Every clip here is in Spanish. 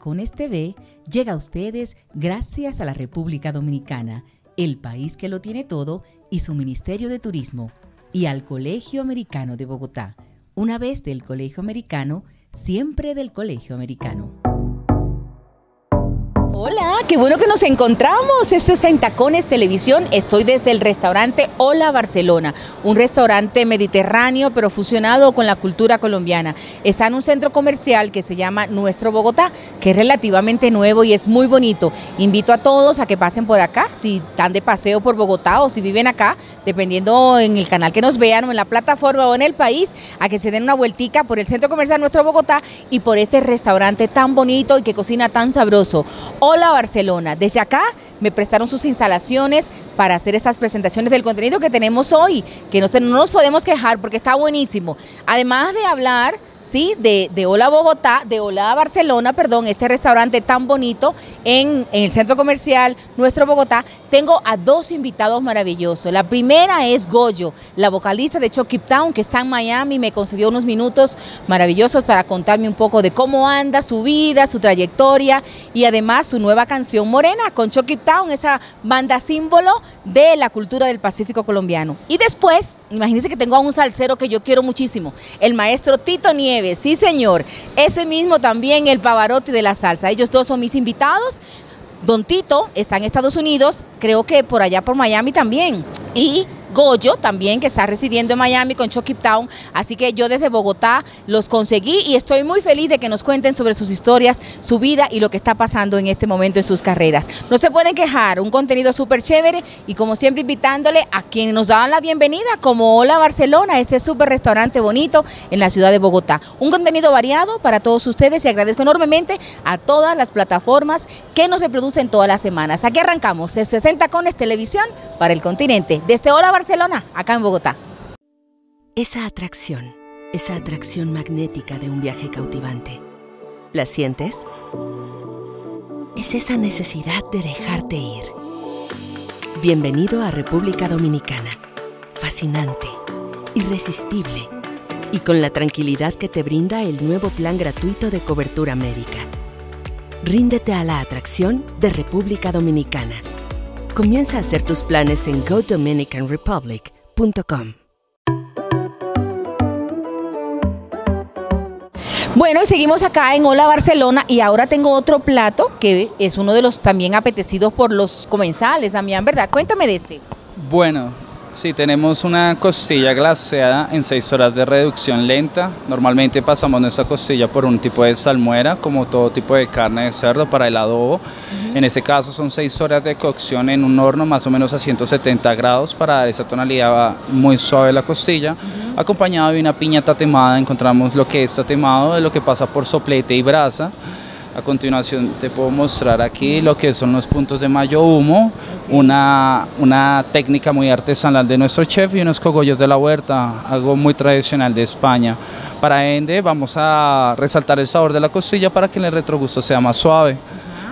Tacones TV llega a ustedes gracias a la República Dominicana, el país que lo tiene todo, y su Ministerio de Turismo, y al Colegio Americano de Bogotá. Una vez del Colegio Americano, siempre del Colegio Americano. Hola, qué bueno que nos encontramos. Esto es en Tacones Televisión. Estoy desde el restaurante Hola Barcelona, un restaurante mediterráneo pero fusionado con la cultura colombiana. Está en un centro comercial que se llama Nuestro Bogotá, que es relativamente nuevo y es muy bonito. Invito a todos a que pasen por acá, si están de paseo por Bogotá o si viven acá, dependiendo en el canal que nos vean o en la plataforma o en el país, a que se den una vueltica por el centro comercial Nuestro Bogotá y por este restaurante tan bonito y que cocina tan sabroso. Hola Barcelona. Desde acá me prestaron sus instalaciones para hacer estas presentaciones del contenido que tenemos hoy, que no, no nos podemos quejar porque está buenísimo. Además de hablar ¿sí? De, de, Hola Bogotá, de Hola Barcelona, perdón, este restaurante tan bonito en, en, el centro comercial Nuestro Bogotá, tengo a dos invitados maravillosos. La primera es Goyo, la vocalista de Chucky Town, que está en Miami, me concedió unos minutos maravillosos para contarme un poco de cómo anda su vida, su trayectoria y además su nueva canción Morena con Chucky Town, esa banda símbolo de la cultura del Pacífico colombiano. Y después, imagínense que tengo a un salsero que yo quiero muchísimo, el maestro Tito Nieves sí señor. Ese mismo también el Pavarotti de la salsa. Ellos dos son mis invitados. Don Tito está en Estados Unidos, creo que por allá por Miami también. Y Goyo también, que está residiendo en Miami con Chucky Town. Así que yo desde Bogotá los conseguí y estoy muy feliz de que nos cuenten sobre sus historias, su vida y lo que está pasando en este momento en sus carreras. No se pueden quejar, un contenido súper chévere y como siempre invitándole a quienes nos daban la bienvenida, como Hola Barcelona, este súper restaurante bonito en la ciudad de Bogotá. Un contenido variado para todos ustedes y agradezco enormemente a todas las plataformas que nos reproducen todas las semanas. Aquí arrancamos, esto es Tacones Televisión para el continente. Desde Hola Barcelona Barcelona, acá en Bogotá. Esa atracción, esa atracción magnética de un viaje cautivante, ¿la sientes? Es esa necesidad de dejarte ir. Bienvenido a República Dominicana. Fascinante, irresistible y con la tranquilidad que te brinda el nuevo plan gratuito de cobertura médica. Ríndete a la atracción de República Dominicana Comienza a hacer tus planes en GoDominicanRepublic.com. Bueno, seguimos acá en Hola Barcelona y ahora tengo otro plato que es uno de los también apetecidos por los comensales, Damián, ¿verdad? Cuéntame de este. Bueno, Sí, tenemos una costilla glaseada en 6 horas de reducción lenta. Normalmente pasamos nuestra costilla por un tipo de salmuera, como todo tipo de carne de cerdo para el adobo. En este caso son 6 horas de cocción en un horno más o menos a 170 grados para dar esa tonalidad muy suave de la costilla. Acompañado de una piña tatemada, encontramos lo que es tatemado, de lo que pasa por soplete y brasa. A continuación te puedo mostrar aquí lo que son los puntos de mayo humo, una, una técnica muy artesanal de nuestro chef y unos cogollos de la huerta, algo muy tradicional de España. Para ende vamos a resaltar el sabor de la costilla para que el retrogusto sea más suave.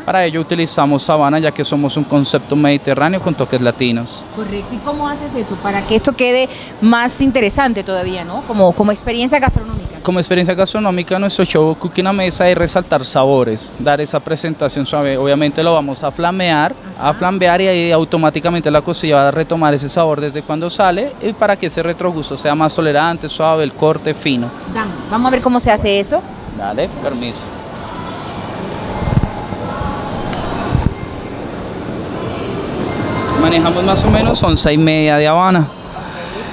Para ello utilizamos sabana ya que somos un concepto mediterráneo con toques latinos. Correcto. ¿Y cómo haces eso para que esto quede más interesante todavía, ¿no? Como, como experiencia gastronómica. Como experiencia gastronómica, nuestro show Cooking a Mesa es resaltar sabores, dar esa presentación suave. Obviamente lo vamos a flamear, a flambear y ahí automáticamente la cocina va a retomar ese sabor desde cuando sale y para que ese retrogusto sea más tolerante, suave, el corte fino. Vamos a ver cómo se hace eso. Dale, permiso. Manejamos más o menos once y media de Habana.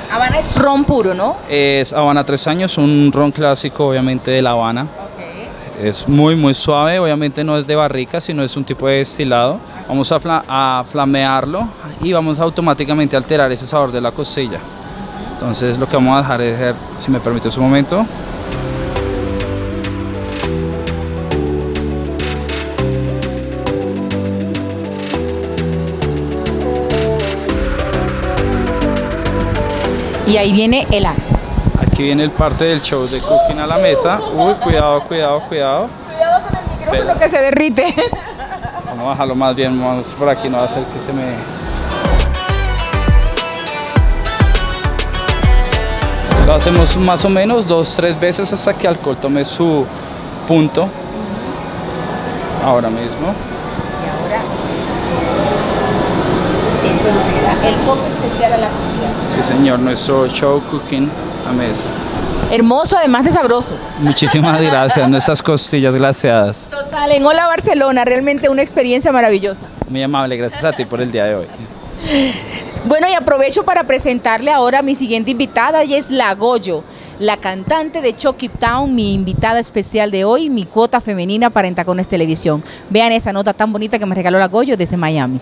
Habana es ron puro, ¿no? Es Habana tres años, un ron clásico obviamente de La Habana. Es muy muy suave, obviamente no es de barrica, sino es un tipo de destilado. Vamos a, a flamearlo y vamos a automáticamente alterar ese sabor de la costilla. Entonces lo que vamos a dejar es, si me permite un momento, Y ahí viene el A. Aquí viene el parte del show de cooking a la mesa. Uy, cuidado, cuidado, cuidado. Cuidado con el micrófono que se derrite. Vamos a bajarlo más bien, vamos por aquí, no va a hacer que se me... Lo hacemos más o menos dos, tres veces hasta que el alcohol tome su punto. Ahora mismo. Y ahora el toque especial a la comida. Sí, señor, nuestro show cooking a mesa. Hermoso, además de sabroso. Muchísimas gracias, nuestras costillas glaseadas. Total, en Hola Barcelona, realmente una experiencia maravillosa. Muy amable, gracias a ti por el día de hoy. Bueno, y aprovecho para presentarle ahora a mi siguiente invitada, y es La Goyo, la cantante de Chucky Town, mi invitada especial de hoy, mi cuota femenina para Entacones Televisión. Vean esa nota tan bonita que me regaló La Goyo desde Miami.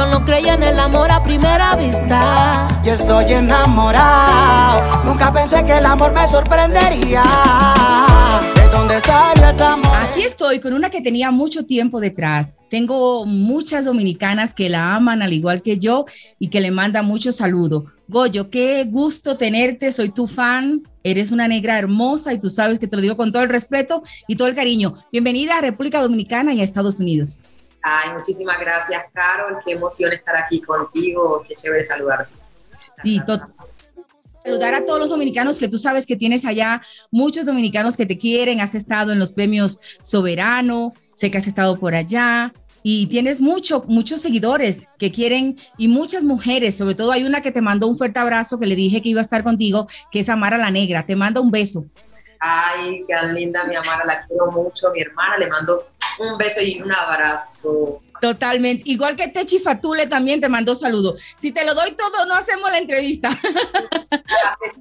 Yo no creía en el amor a primera vista. Yo estoy enamorado. Nunca pensé que el amor me sorprendería. ¿De dónde salió ese amor? Aquí estoy con una que tenía mucho tiempo detrás. Tengo muchas dominicanas que la aman al igual que yo y que le mandan muchos saludos. Goyo, qué gusto tenerte. Soy tu fan. Eres una negra hermosa y tú sabes que te lo digo con todo el respeto y todo el cariño. Bienvenida a República Dominicana y a Estados Unidos. Ay, muchísimas gracias, Carol. Qué emoción estar aquí contigo. Qué chévere saludarte. Sí, to- saludar a todos los dominicanos que tú sabes que tienes allá, muchos dominicanos que te quieren, has estado en los premios Soberano, sé que has estado por allá y tienes mucho, muchos seguidores que quieren y muchas mujeres, sobre todo hay una que te mandó un fuerte abrazo que le dije que iba a estar contigo, que es Amara la Negra, te manda un beso. Ay, qué linda, mi Amara. La quiero mucho. Mi hermana le mando un beso y un abrazo. Totalmente. Igual que Techi Fatule también te mandó saludos. Si te lo doy todo, no hacemos la entrevista.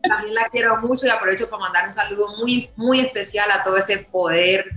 También la quiero mucho y aprovecho para mandar un saludo muy, muy especial a todo ese poder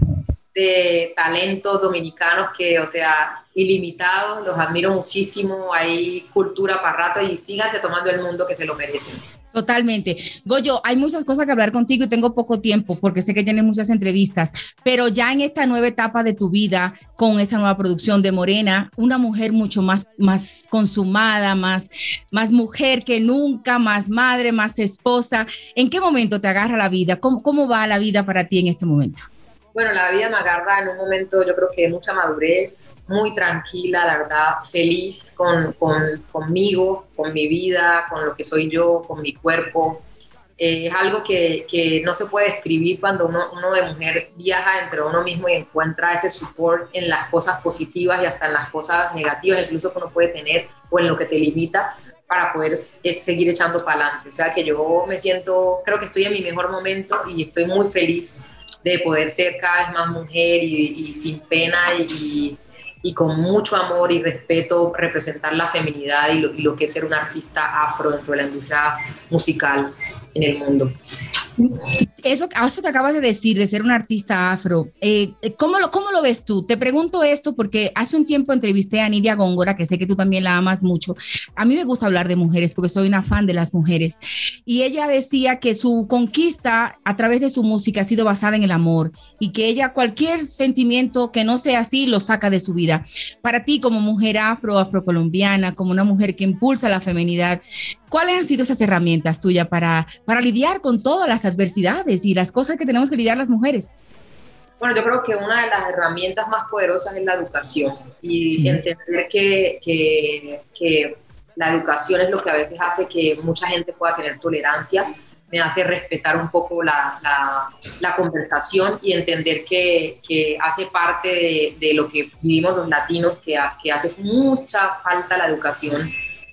de talentos dominicanos que, o sea, ilimitado. Los admiro muchísimo. Hay cultura para rato y síganse tomando el mundo que se lo merecen. Totalmente. Goyo, hay muchas cosas que hablar contigo y tengo poco tiempo porque sé que tienes muchas entrevistas, pero ya en esta nueva etapa de tu vida, con esta nueva producción de Morena, una mujer mucho más, más consumada, más, más mujer que nunca, más madre, más esposa, ¿en qué momento te agarra la vida? ¿Cómo, cómo va la vida para ti en este momento? Bueno, la vida me agarra en un momento, yo creo que de mucha madurez, muy tranquila, la verdad, feliz con, con- conmigo, con mi vida, con lo que soy yo, con mi cuerpo. Eh, es algo que, que no se puede describir cuando uno, uno de mujer viaja entre uno mismo y encuentra ese support en las cosas positivas y hasta en las cosas negativas, incluso que uno puede tener o en lo que te limita para poder seguir echando para adelante. O sea que yo me siento, creo que estoy en mi mejor momento y estoy muy feliz de poder ser cada vez más mujer y, sin pena y, y, con mucho amor y respeto representar la feminidad y lo, y lo, que es ser un artista afro dentro de la industria musical en el mundo. Eso, eso que acabas de decir, de ser un artista afro, eh, ¿cómo, lo, ¿cómo lo ves tú? Te pregunto esto porque hace un tiempo entrevisté a Nidia Góngora, que sé que tú también la amas mucho. A mí me gusta hablar de mujeres porque soy una fan de las mujeres. Y ella decía que su conquista a través de su música ha sido basada en el amor y que ella cualquier sentimiento que no sea así lo saca de su vida. Para ti como mujer afro, afrocolombiana, como una mujer que impulsa la feminidad, ¿cuáles han sido esas herramientas tuyas para, para lidiar con todas las adversidades y las cosas que tenemos que lidiar las mujeres? Bueno, yo creo que una de las herramientas más poderosas es la educación y sí. entender que, que, que, la educación es lo que a veces hace que mucha gente pueda tener tolerancia, me hace respetar un poco la, la, la conversación y entender que, que hace parte de, de, lo que vivimos los latinos, que, que hace mucha falta la educación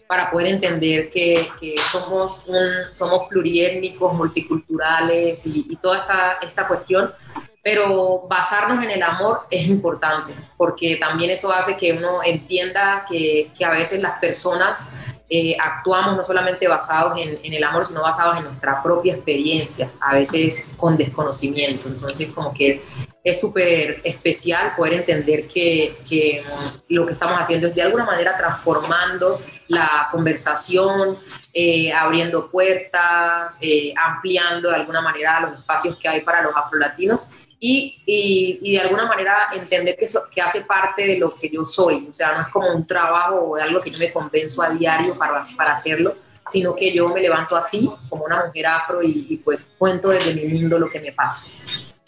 para poder entender que, que somos, un, somos pluriétnicos, multiculturales y, y, toda esta, esta cuestión, pero basarnos en el amor es importante, porque también eso hace que uno entienda que, que a veces las personas eh, actuamos no solamente basados en, en, el amor, sino basados en nuestra propia experiencia, a veces con desconocimiento. Entonces, como que es súper especial poder entender que, que, lo que estamos haciendo es de alguna manera transformando la conversación, eh, abriendo puertas, eh, ampliando de alguna manera los espacios que hay para los afrolatinos y, y, de alguna manera entender que, eso, que hace parte de lo que yo soy, o sea, no es como un trabajo o algo que yo me convenzo a diario para, para hacerlo, sino que yo me levanto así, como una mujer afro, y, y pues cuento desde mi mundo lo que me pasa.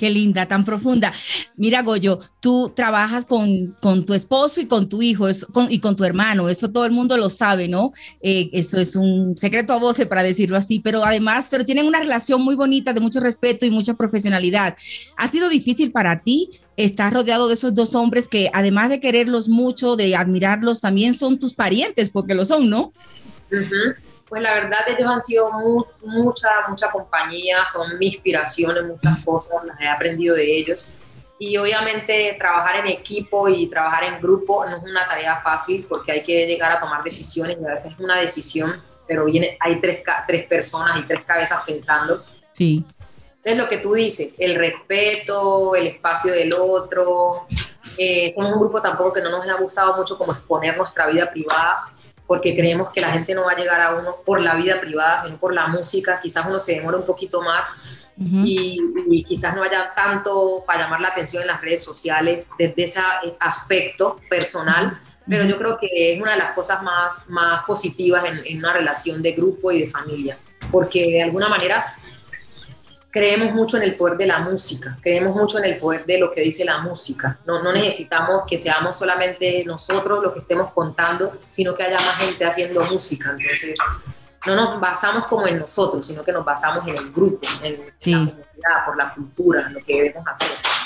Qué linda, tan profunda. Mira, Goyo, tú trabajas con, con tu esposo y con tu hijo y con tu hermano, eso todo el mundo lo sabe, ¿no? Eh, eso es un secreto a voces, para decirlo así, pero además, pero tienen una relación muy bonita, de mucho respeto y mucha profesionalidad. ¿Ha sido difícil para ti estar rodeado de esos dos hombres que, además de quererlos mucho, de admirarlos, también son tus parientes, porque lo son, ¿no? Pues la verdad ellos han sido mucha, mucha compañía, son mi inspiración en muchas cosas, las he aprendido de ellos. Y obviamente trabajar en equipo y trabajar en grupo no es una tarea fácil porque hay que llegar a tomar decisiones y a veces es una decisión, pero viene, hay tres, tres personas y tres cabezas pensando. Sí. Es lo que tú dices, el respeto, el espacio del otro. Eh, somos un grupo tampoco que no nos ha gustado mucho como exponer nuestra vida privada porque creemos que la gente no va a llegar a uno por la vida privada, sino por la música. Quizás uno se demora un poquito más y, quizás no haya tanto para llamar la atención en las redes sociales desde ese aspecto personal. Pero yo creo que es una de las cosas más, más positivas en, en una relación de grupo y de familia, porque de alguna manera creemos mucho en el poder de la música, creemos mucho en el poder de lo que dice la música. No, no necesitamos que seamos solamente nosotros los que estemos contando, sino que haya más gente haciendo música. Entonces, no nos basamos como en nosotros, sino que nos basamos en el grupo, en la comunidad, por la cultura, lo que debemos hacer.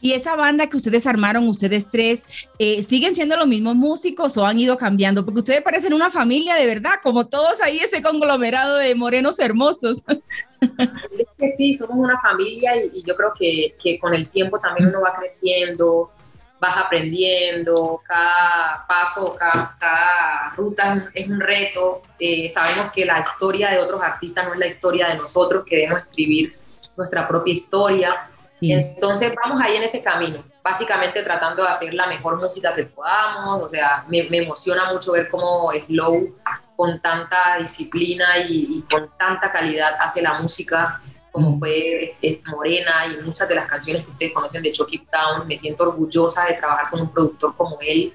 Y esa banda que ustedes armaron, ustedes tres, eh, ¿siguen siendo los mismos músicos o han ido cambiando? Porque ustedes parecen una familia de verdad, como todos ahí, ese conglomerado de morenos hermosos. Sí, somos una familia y, yo creo que, que, con el tiempo también uno va creciendo, vas aprendiendo, cada paso, cada, cada ruta es un reto. Eh, sabemos que la historia de otros artistas no es la historia de nosotros, queremos escribir nuestra propia historia entonces vamos ahí en ese camino, básicamente tratando de hacer la mejor música que podamos, o sea, me, emociona mucho ver cómo Slow con tanta disciplina y, con tanta calidad hace la música, como fue Morena y muchas de las canciones que ustedes conocen de Chucky Town, me siento orgullosa de trabajar con un productor como él,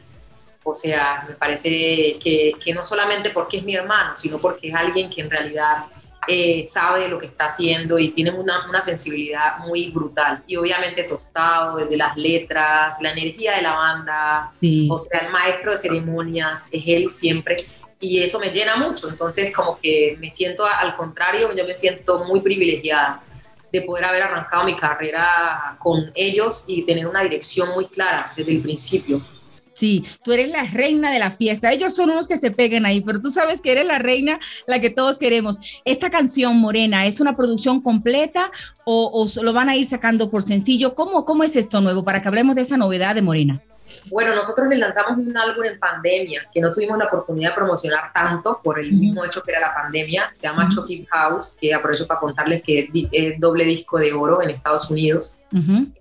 o sea, me parece que, que no solamente porque es mi hermano, sino porque es alguien que en realidad eh, sabe lo que está haciendo y tiene una, una, sensibilidad muy brutal. Y obviamente tostado, desde las letras, la energía de la banda, o sea, el maestro de ceremonias, es él siempre. Y eso me llena mucho. Entonces, como que me siento al contrario, yo me siento muy privilegiada de poder haber arrancado mi carrera con ellos y tener una dirección muy clara desde el principio. Sí, tú eres la reina de la fiesta. Ellos son unos que se peguen ahí, pero tú sabes que eres la reina, la que todos queremos. Esta canción, Morena, ¿es una producción completa o, o lo van a ir sacando por sencillo? ¿Cómo, ¿Cómo es esto nuevo? Para que hablemos de esa novedad de Morena. Bueno, nosotros le lanzamos un álbum en pandemia que no tuvimos la oportunidad de promocionar tanto por el mismo hecho que era la pandemia. Se llama uh House, que aprovecho para contarles que es doble disco de oro en Estados Unidos.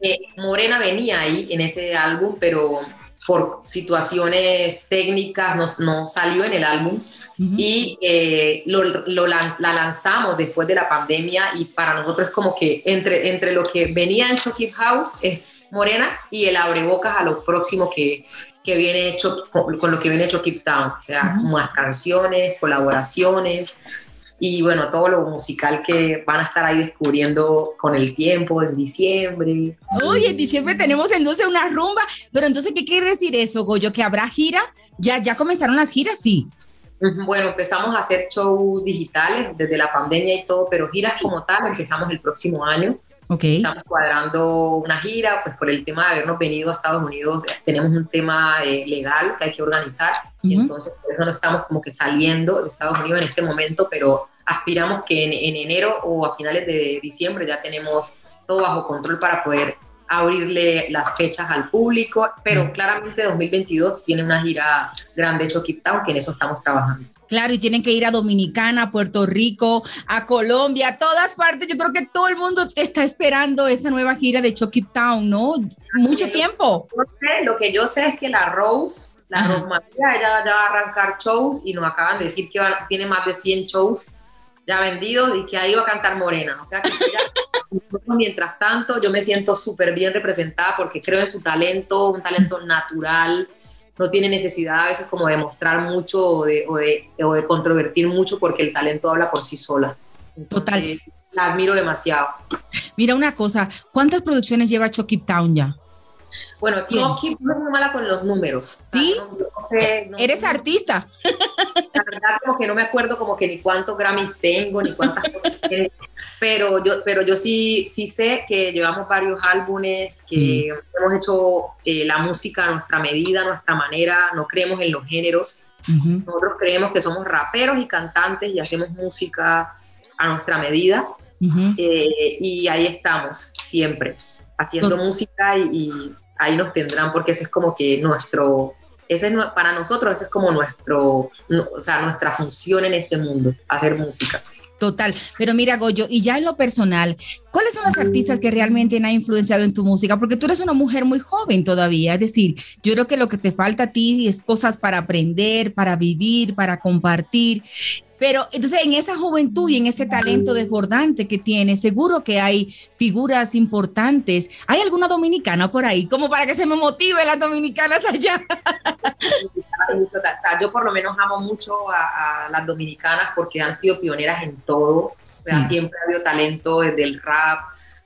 Eh, Morena venía ahí en ese álbum, pero por situaciones técnicas no, salió en el álbum y eh, lo, la lanzamos después de la pandemia y para nosotros es como que entre, entre lo que venía en Chucky House es Morena y el abrebocas a lo próximo que, que viene hecho con, lo que viene hecho Keep Town, o sea, más canciones, colaboraciones y bueno, todo lo musical que van a estar ahí descubriendo con el tiempo, en diciembre. Uy, en diciembre tenemos entonces una rumba, pero entonces, ¿qué quiere decir eso, Goyo? ¿Que habrá gira? ¿Ya, ya comenzaron las giras? Sí. Bueno, empezamos a hacer shows digitales desde la pandemia y todo, pero giras como tal empezamos el próximo año. Okay. Estamos cuadrando una gira, pues por el tema de habernos venido a Estados Unidos, tenemos un tema eh, legal que hay que organizar, y entonces por eso no estamos como que saliendo de Estados Unidos en este momento, pero aspiramos que en, enero o a finales de diciembre ya tenemos todo bajo control para poder abrirle las fechas al público, pero claramente 2022 tiene una gira grande hecho Town, que en eso estamos trabajando. Claro, y tienen que ir a Dominicana, a Puerto Rico, a Colombia, a todas partes. Yo creo que todo el mundo te está esperando esa nueva gira de Chucky Town, ¿no? Mucho tiempo. lo que yo sé es que la Rose, la Rose María, ella ya va a arrancar shows y nos acaban de decir que tiene más de 100 shows ya vendidos y que ahí va a cantar Morena. O sea que si ella, mientras tanto, yo me siento súper bien representada porque creo en su talento, un talento natural, no tiene necesidad a veces como de mostrar mucho o de, o de, o de controvertir mucho porque el talento habla por sí sola. Total. La admiro demasiado. Mira una cosa, ¿cuántas producciones lleva Chucky Town ya? Bueno, Chucky es muy mala con los números. ¿Sí? Eres artista. La verdad, como que no me acuerdo como que ni cuántos Grammys tengo, ni cuántas cosas tengo. Pero yo, pero yo sí, sí sé que llevamos varios álbumes, que mm. hemos hecho eh, la música a nuestra medida, a nuestra manera, no creemos en los géneros. Nosotros creemos que somos raperos y cantantes y hacemos música a nuestra medida. Eh, y ahí estamos, siempre, haciendo música y, ahí nos tendrán porque ese es como que nuestro, ese es, para nosotros ese es como nuestro, o sea, nuestra función en este mundo, hacer música. Total, pero mira Goyo, y ya en lo personal, ¿cuáles son las artistas que realmente han influenciado en tu música? Porque tú eres una mujer muy joven todavía, es decir, yo creo que lo que te falta a ti es cosas para aprender, para vivir, para compartir. Pero entonces en esa juventud y en ese talento desbordante que tiene, seguro que hay figuras importantes. ¿Hay alguna dominicana por ahí? Como para que se me motive las dominicanas allá. O sea, yo por lo menos amo mucho a, las dominicanas porque han sido pioneras en todo. O sea, siempre ha habido talento desde el rap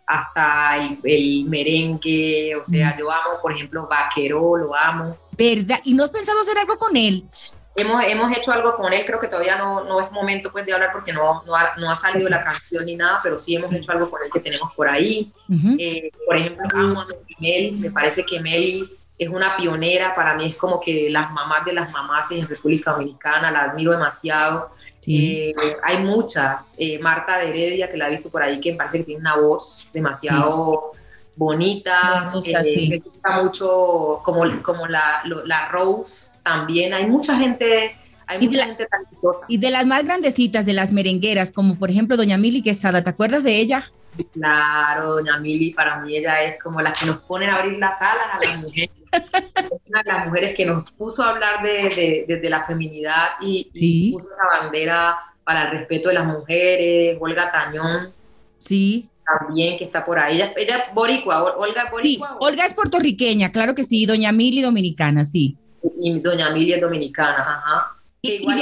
hasta el, merengue. O sea, yo amo, por ejemplo, Vaquero, lo amo. ¿Verdad? ¿Y no has pensado hacer algo con él? Hemos, hemos hecho algo con él, creo que todavía no, no es momento pues de hablar porque no, no, ha, no ha salido la canción ni nada, pero sí hemos hecho algo con él que tenemos por ahí. Eh, por ejemplo, amo a Meli, me parece que Meli es una pionera, para mí es como que las mamás de las mamás en República Dominicana, la admiro demasiado. Eh, hay muchas, eh, Marta de Heredia, que la he visto por ahí, que me parece que tiene una voz demasiado bonita, me gusta mucho como, como la, la Rose, también hay mucha gente, hay mucha gente talentosa. Y de las más grandecitas, de las merengueras, como por ejemplo Doña Mili Quesada, ¿te acuerdas de ella? Claro, Doña Mili, para mí ella es como la que nos pone a abrir las alas a las mujeres. una de las mujeres que nos puso a hablar de, de, la feminidad y, puso esa bandera para el respeto de las mujeres, Olga Tañón. Sí. También que está por ahí. Ella, ella boricua, Olga boricua. Sí, Olga es puertorriqueña, claro que sí. Doña Mili dominicana, sí y Doña Emilia es dominicana, ajá. Y, igual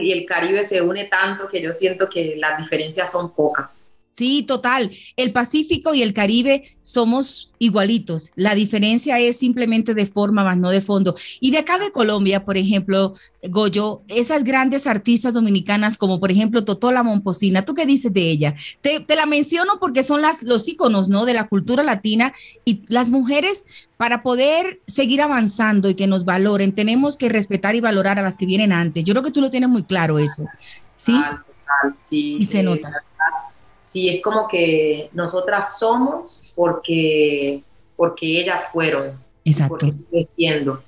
y el Caribe se une tanto que yo siento que las diferencias son pocas. Sí, total. El Pacífico y el Caribe somos igualitos. La diferencia es simplemente de forma, más no de fondo. Y de acá de Colombia, por ejemplo, Goyo, esas grandes artistas dominicanas como por ejemplo Totola Momposina, ¿tú qué dices de ella? Te, la menciono porque son las, los íconos ¿no? de la cultura latina y las mujeres para poder seguir avanzando y que nos valoren, tenemos que respetar y valorar a las que vienen antes. Yo creo que tú lo tienes muy claro eso. ¿Sí? sí. Y se nota sí es como que nosotras somos porque, porque ellas fueron. Exacto. Porque siendo.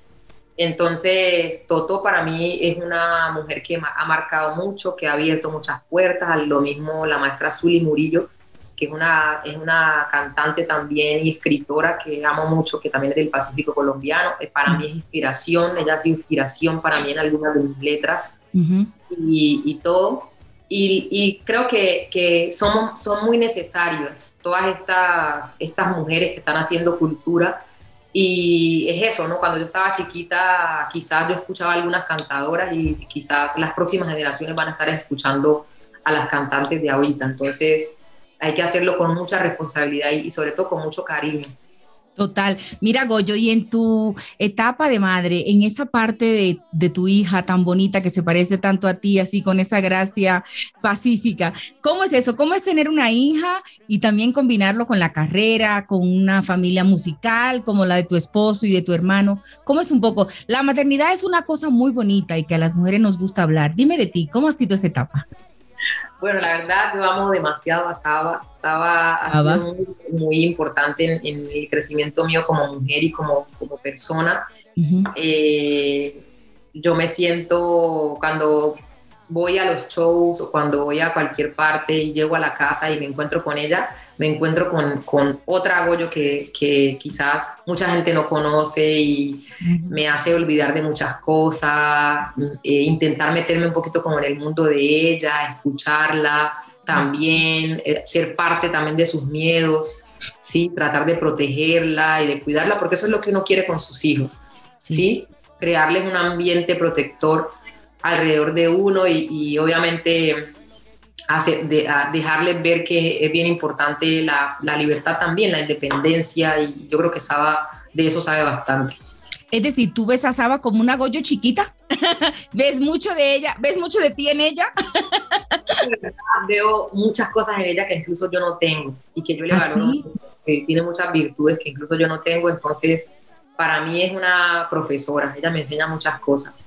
Entonces, Toto para mí es una mujer que ha marcado mucho, que ha abierto muchas puertas, lo mismo la maestra Zuli Murillo, que es una, es una cantante también y escritora que amo mucho, que también es del Pacífico colombiano. Eh, para mí es inspiración, ella ha sido inspiración para mí en algunas de mis letras y, y todo. Y, creo que, que somos, son muy necesarias todas estas, estas mujeres que están haciendo cultura. Y es eso, ¿no? Cuando yo estaba chiquita, quizás yo escuchaba algunas cantadoras y quizás las próximas generaciones van a estar escuchando a las cantantes de ahorita. Entonces, hay que hacerlo con mucha responsabilidad y sobre todo con mucho cariño. Total. Mira, Goyo, y en tu etapa de madre, en esa parte de, tu hija tan bonita que se parece tanto a ti, así con esa gracia pacífica, ¿cómo es eso? ¿Cómo es tener una hija y también combinarlo con la carrera, con una familia musical como la de tu esposo y de tu hermano? ¿Cómo es un poco? La maternidad es una cosa muy bonita y que a las mujeres nos gusta hablar. Dime de ti, ¿cómo ha sido esa etapa? Bueno, la verdad, yo amo demasiado a Saba. Saba ha sido muy, importante en, el crecimiento mío como mujer y como, como persona. Eh, yo me siento cuando voy a los shows o cuando voy a cualquier parte y llego a la casa y me encuentro con ella, me encuentro con, con otra Goyo que, que, quizás mucha gente no conoce y me hace olvidar de muchas cosas, eh, intentar meterme un poquito como en el mundo de ella, escucharla también, eh, ser parte también de sus miedos, ¿sí? tratar de protegerla y de cuidarla, porque eso es lo que uno quiere con sus hijos, ¿sí? crearles un ambiente protector alrededor de uno y, obviamente dejarles ver que es bien importante la, la, libertad también, la independencia, y yo creo que Saba de eso sabe bastante. Es decir, tú ves a Saba como una Goyo chiquita, ves mucho de ella, ves mucho de ti en ella. Veo muchas cosas en ella que incluso yo no tengo y que yo le ¿Ah, valoro. tiene muchas virtudes que incluso yo no tengo, entonces para mí es una profesora, ella me enseña muchas cosas.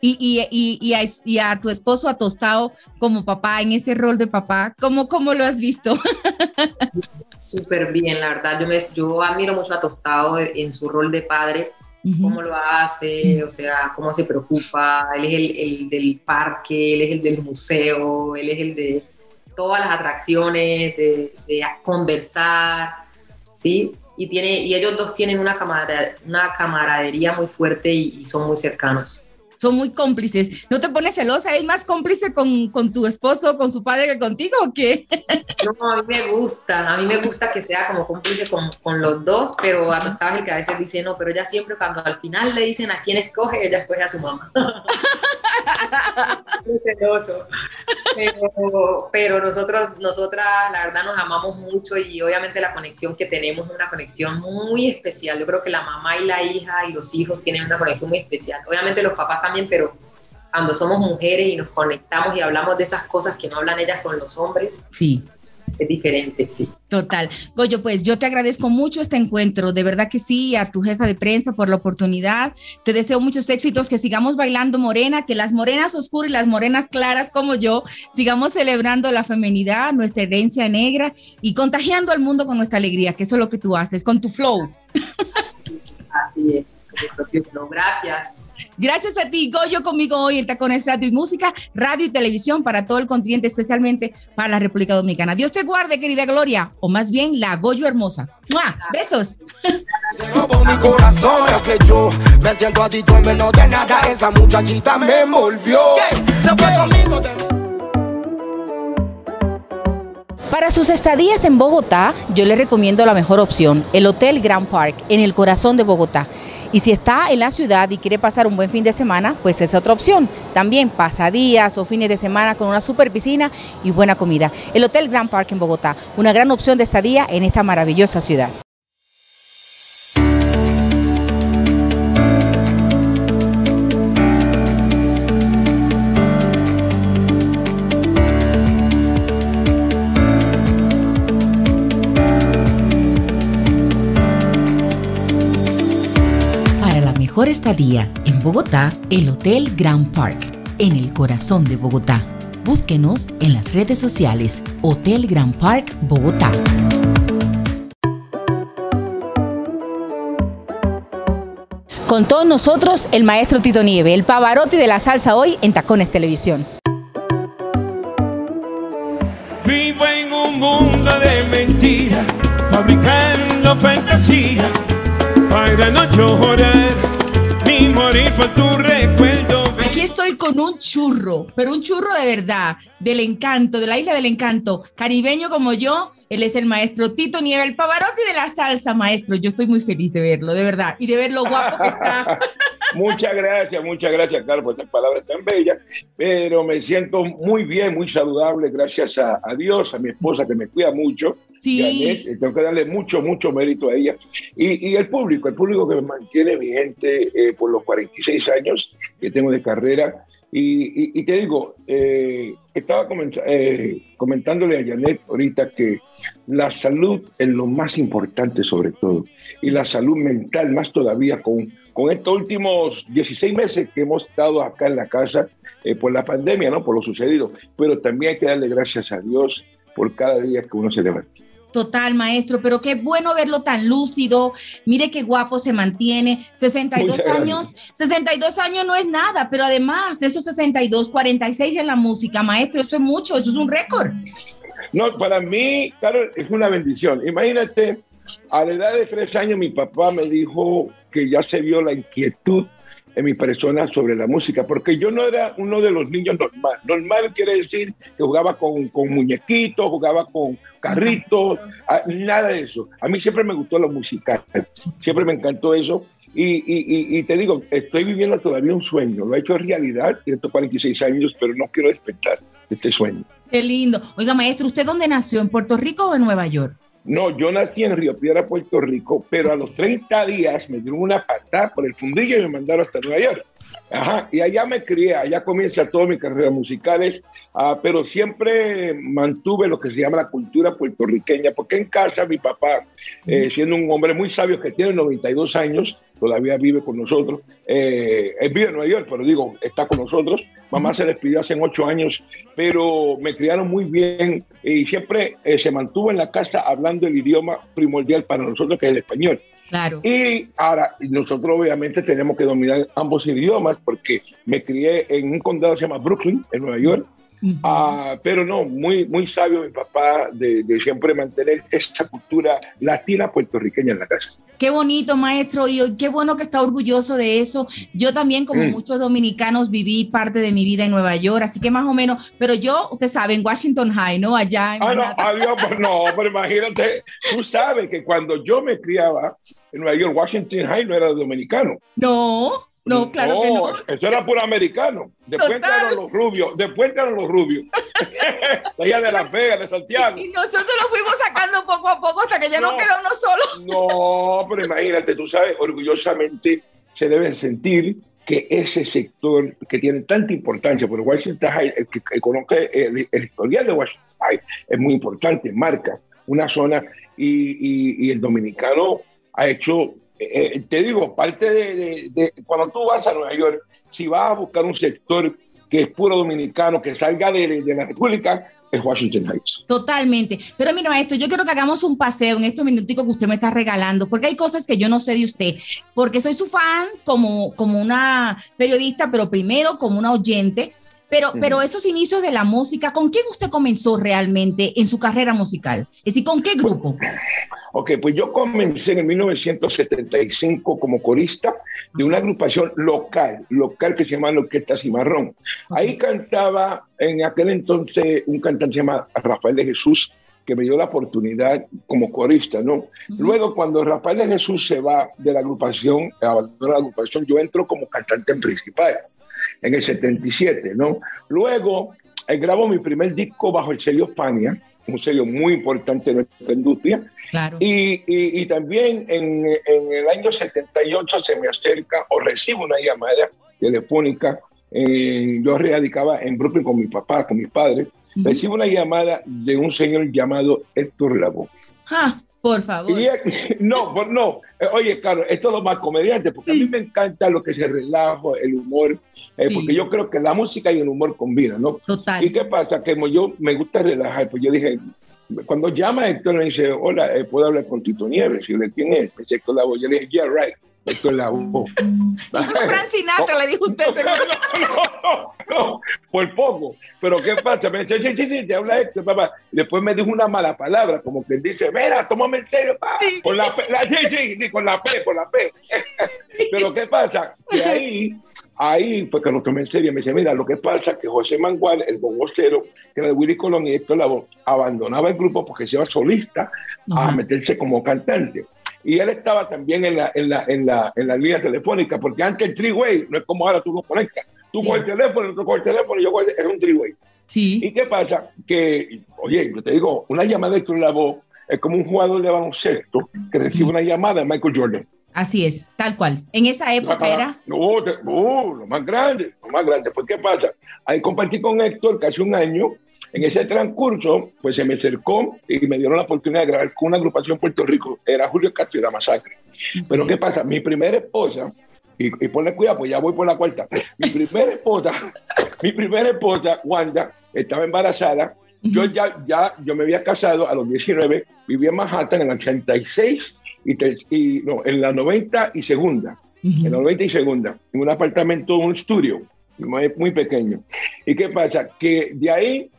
Y, y, y, a, y, a, tu esposo, a Tostado, como papá, en ese rol de papá, ¿cómo, cómo lo has visto? Súper bien, la verdad. Yo, me, yo admiro mucho a Tostado en su rol de padre, cómo lo hace, o sea, cómo se preocupa. Él es el, el, del parque, él es el del museo, él es el de todas las atracciones, de, de conversar, ¿sí? y, tiene, y ellos dos tienen una, una camaradería muy fuerte y, son muy cercanos. Son muy cómplices. ¿No te pones celosa? ¿Es más cómplice con, con, tu esposo, con su padre que contigo o qué? No, a mí me gusta. A mí me gusta que sea como cómplice con, con los dos, pero a el que a veces dice no, pero ella siempre cuando al final le dicen a quién escoge, ella escoge a su mamá. muy celoso. Pero, pero, nosotros, nosotras, la verdad, nos amamos mucho y obviamente la conexión que tenemos es una conexión muy especial. Yo creo que la mamá y la hija y los hijos tienen una conexión muy especial. Obviamente los papás también, pero cuando somos mujeres y nos conectamos y hablamos de esas cosas que no hablan ellas con los hombres. Sí es diferente, sí. Total. Goyo, pues yo te agradezco mucho este encuentro, de verdad que sí, a tu jefa de prensa por la oportunidad. Te deseo muchos éxitos, que sigamos bailando morena, que las morenas oscuras y las morenas claras como yo sigamos celebrando la feminidad, nuestra herencia negra y contagiando al mundo con nuestra alegría, que eso es lo que tú haces, con tu flow. Así es, con tu propio flow. Gracias. Gracias a ti, Goyo, conmigo hoy en Tacones Radio y Música, radio y televisión para todo el continente, especialmente para la República Dominicana. Dios te guarde, querida Gloria, o más bien la Goyo hermosa. ¡Mua! Besos. mi corazón que yo me siento a ti menos de nada. Esa muchachita me envolvió. Se fue conmigo. Para sus estadías en Bogotá, yo les recomiendo la mejor opción, el Hotel Grand Park, en el corazón de Bogotá. Y si está en la ciudad y quiere pasar un buen fin de semana, pues es otra opción. También pasadías o fines de semana con una super piscina y buena comida. El Hotel Grand Park en Bogotá, una gran opción de estadía en esta maravillosa ciudad. Estadía en Bogotá, el Hotel Grand Park, en el corazón de Bogotá. Búsquenos en las redes sociales Hotel Grand Park Bogotá. Con todos nosotros, el maestro Tito Nieve, el Pavarotti de la salsa hoy en Tacones Televisión. Vivo en un mundo de mentiras, fabricando fantasía para no llorar morir por tu recuerdo. Aquí estoy con un churro, pero un churro de verdad, del encanto, de la isla del encanto, caribeño como yo. Él es el maestro Tito Nieve, el Pavarotti de la salsa, maestro. Yo estoy muy feliz de verlo, de verdad, y de ver lo guapo que está. muchas gracias, muchas gracias, Carlos, por esas palabras tan bellas. Pero me siento muy bien, muy saludable, gracias a, a Dios, a mi esposa que me cuida mucho Sí. tengo que darle mucho, mucho mérito a ella. Y, y el público, el público que me mantiene vigente eh, por los 46 años que tengo de carrera. Y, y, te digo, eh, estaba eh, comentándole a Janet ahorita que la salud es lo más importante sobre todo. Y la salud mental más todavía con, con estos últimos 16 meses que hemos estado acá en la casa por la pandemia, ¿no? Por lo sucedido. Pero también hay que darle gracias a Dios por cada día que uno se levanta. Total, maestro, pero qué bueno verlo tan lúcido. Mire qué guapo se mantiene. 62 años, 62 años no es nada, pero además de esos 62, 46 en la música, maestro, eso es mucho, eso es un récord. No, para mí, claro, es una bendición. Imagínate, a la edad de tres años mi papá me dijo que ya se vio la inquietud en mi persona sobre la música, porque yo no era uno de los niños normal. Normal quiere decir que jugaba con, con muñequitos, jugaba con carritos, nada de eso. A mí siempre me gustó la música, siempre me encantó eso. Y, y, y, te digo, estoy viviendo todavía un sueño, lo he hecho realidad en estos 46 años, pero no quiero despertar. de este sueño. Qué lindo. Oiga, maestro, ¿usted dónde nació? ¿En Puerto Rico o en Nueva York? No, yo nací en Río Piedra, Puerto Rico, pero a los 30 días me dieron una patada por el fundillo y me mandaron hasta Nueva York. Ajá, y allá me crié, allá comienza toda mi carrera musicales, ah, pero siempre mantuve lo que se llama la cultura puertorriqueña, porque en casa mi papá, eh, siendo un hombre muy sabio que tiene 92 años, todavía vive con nosotros, eh, él vive en Nueva York, pero digo, está con nosotros, mamá se despidió hace ocho años, pero me criaron muy bien y siempre eh, se mantuvo en la casa hablando el idioma primordial para nosotros, que es el español. Claro. Y ahora nosotros obviamente tenemos que dominar ambos idiomas porque me crié en un condado que se llama Brooklyn, en Nueva York. Ah, pero no, muy, muy sabio mi papá de, de siempre mantener esa cultura latina puertorriqueña en la casa. Qué bonito, maestro, y qué bueno que está orgulloso de eso. Yo también, como Mm. muchos dominicanos, viví parte de mi vida en Nueva York, así que más o menos, pero yo, usted sabe, en Washington High, ¿no? Allá en Ah, no, adiós, pues no, pero imagínate, tú sabes que cuando yo me criaba en Nueva York, Washington High no era dominicano. No, no, claro que no. Eso era puro americano. Después Total. entraron los rubios, después entraron los rubios. Allá de Las Vegas, de Santiago. Y nosotros lo fuimos sacando poco a poco hasta que ya no, No. queda uno solo. No, pero imagínate, tú sabes, orgullosamente se debe sentir que ese sector que tiene tanta importancia, porque Washington High, el que, que conoce el, el historial de Washington High, es muy importante, marca una zona y, y- y el dominicano ha hecho, eh, eh, te digo, parte de, de- de- cuando tú vas a Nueva York, si vas a buscar un sector que es puro dominicano, que salga de, de la República, es Washington Heights. Totalmente. Pero mira, maestro, yo quiero que hagamos un paseo en estos minuticos que usted me está regalando, porque hay cosas que yo no sé de usted, porque soy su fan como, como una periodista, pero primero como una oyente. Pero, pero esos inicios de la música, ¿con quién usted comenzó realmente en su carrera musical? Es decir, ¿con qué grupo? Ok, pues yo comencé en el 1975 como corista de una agrupación local, local que se llama la Orquesta Cimarrón. Ahí cantaba en aquel entonces un cantante que se llama Rafael de Jesús, que me dio la oportunidad como corista, ¿no? Luego, cuando Rafael de Jesús se va de la agrupación, abandona la agrupación, yo entro como cantante principal en el 77, ¿no? Luego, eh, grabo mi primer disco bajo el sello Fania, un sello muy importante en nuestra industria, Claro. y, y- y también en, en el año 78 se me acerca o recibo una llamada telefónica. eh, yo radicaba en Brooklyn con mi papá, con mis padres. Ujú. Recibo una llamada de un señor llamado Héctor Lavoe. Ah, por favor. Y no, pues no. Eh, Oye, Carlos, esto es lo más comediante, porque a mí me encanta lo que es el relajo, el humor, eh, Sí. porque yo creo que la música y el humor combinan, ¿no? Total. ¿Y qué pasa? Que como yo me gusta relajar, pues yo dije, cuando llama Héctor me dice, hola, eh, ¿puedo hablar con Tito Nieves? Y yo le ¿quién es? Me dice Héctor Lavoe. Yo le dije, yeah, right, Héctor Lavoe. Y yo, Frank Sinatra, le dijo usted. No, no, no, no, por poco. Pero ¿qué pasa? Me dice, sí, sí, sí, te habla Héctor, papá. Después me dijo una mala palabra, como que dice, mira, tómame en serio, pa. Sí. Con la P, la- sí, sí, sí, con la P, con la P. Pero ¿qué pasa? Que ahí, ahí fue que lo tomé en serio. Me dice, mira, lo que pasa es que José Mangual, el bobocero, que era de Willy Colón y Héctor Lavoe, abandonaba el grupo porque se iba solista a meterse como cantante. Y él estaba también en la, en la, en la, en la línea telefónica, porque antes el three-way, no es como ahora tú lo conectas. Tú Sí. con el teléfono, tú con el teléfono, yo con el- es un three-way. Sí. ¿Y qué pasa? Que, oye, yo te digo, una llamada de Héctor Lavoe es como un jugador de baloncesto que recibe una llamada de Michael Jordan. Así es, tal cual. En esa época era. No, te- no, lo más grande, lo más grande. Pues, ¿qué pasa? Ahí compartí con Héctor casi un año. En ese transcurso, pues se me acercó y me dieron la oportunidad de grabar con una agrupación en Puerto Rico. Era Julio Castro y la Masacre. Pero, ¿qué pasa? Mi primera esposa, y, y ponle cuidado, pues ya voy por la cuarta. Mi primera esposa, mi primera esposa, Wanda, estaba embarazada. Yo ya, ya, yo me había casado a los 19, vivía en Manhattan en el 86 y, te- y no, en la 90 y segunda en la 90 y segunda, en un apartamento, un estudio muy, muy pequeño. ¿Y qué pasa? Que de ahí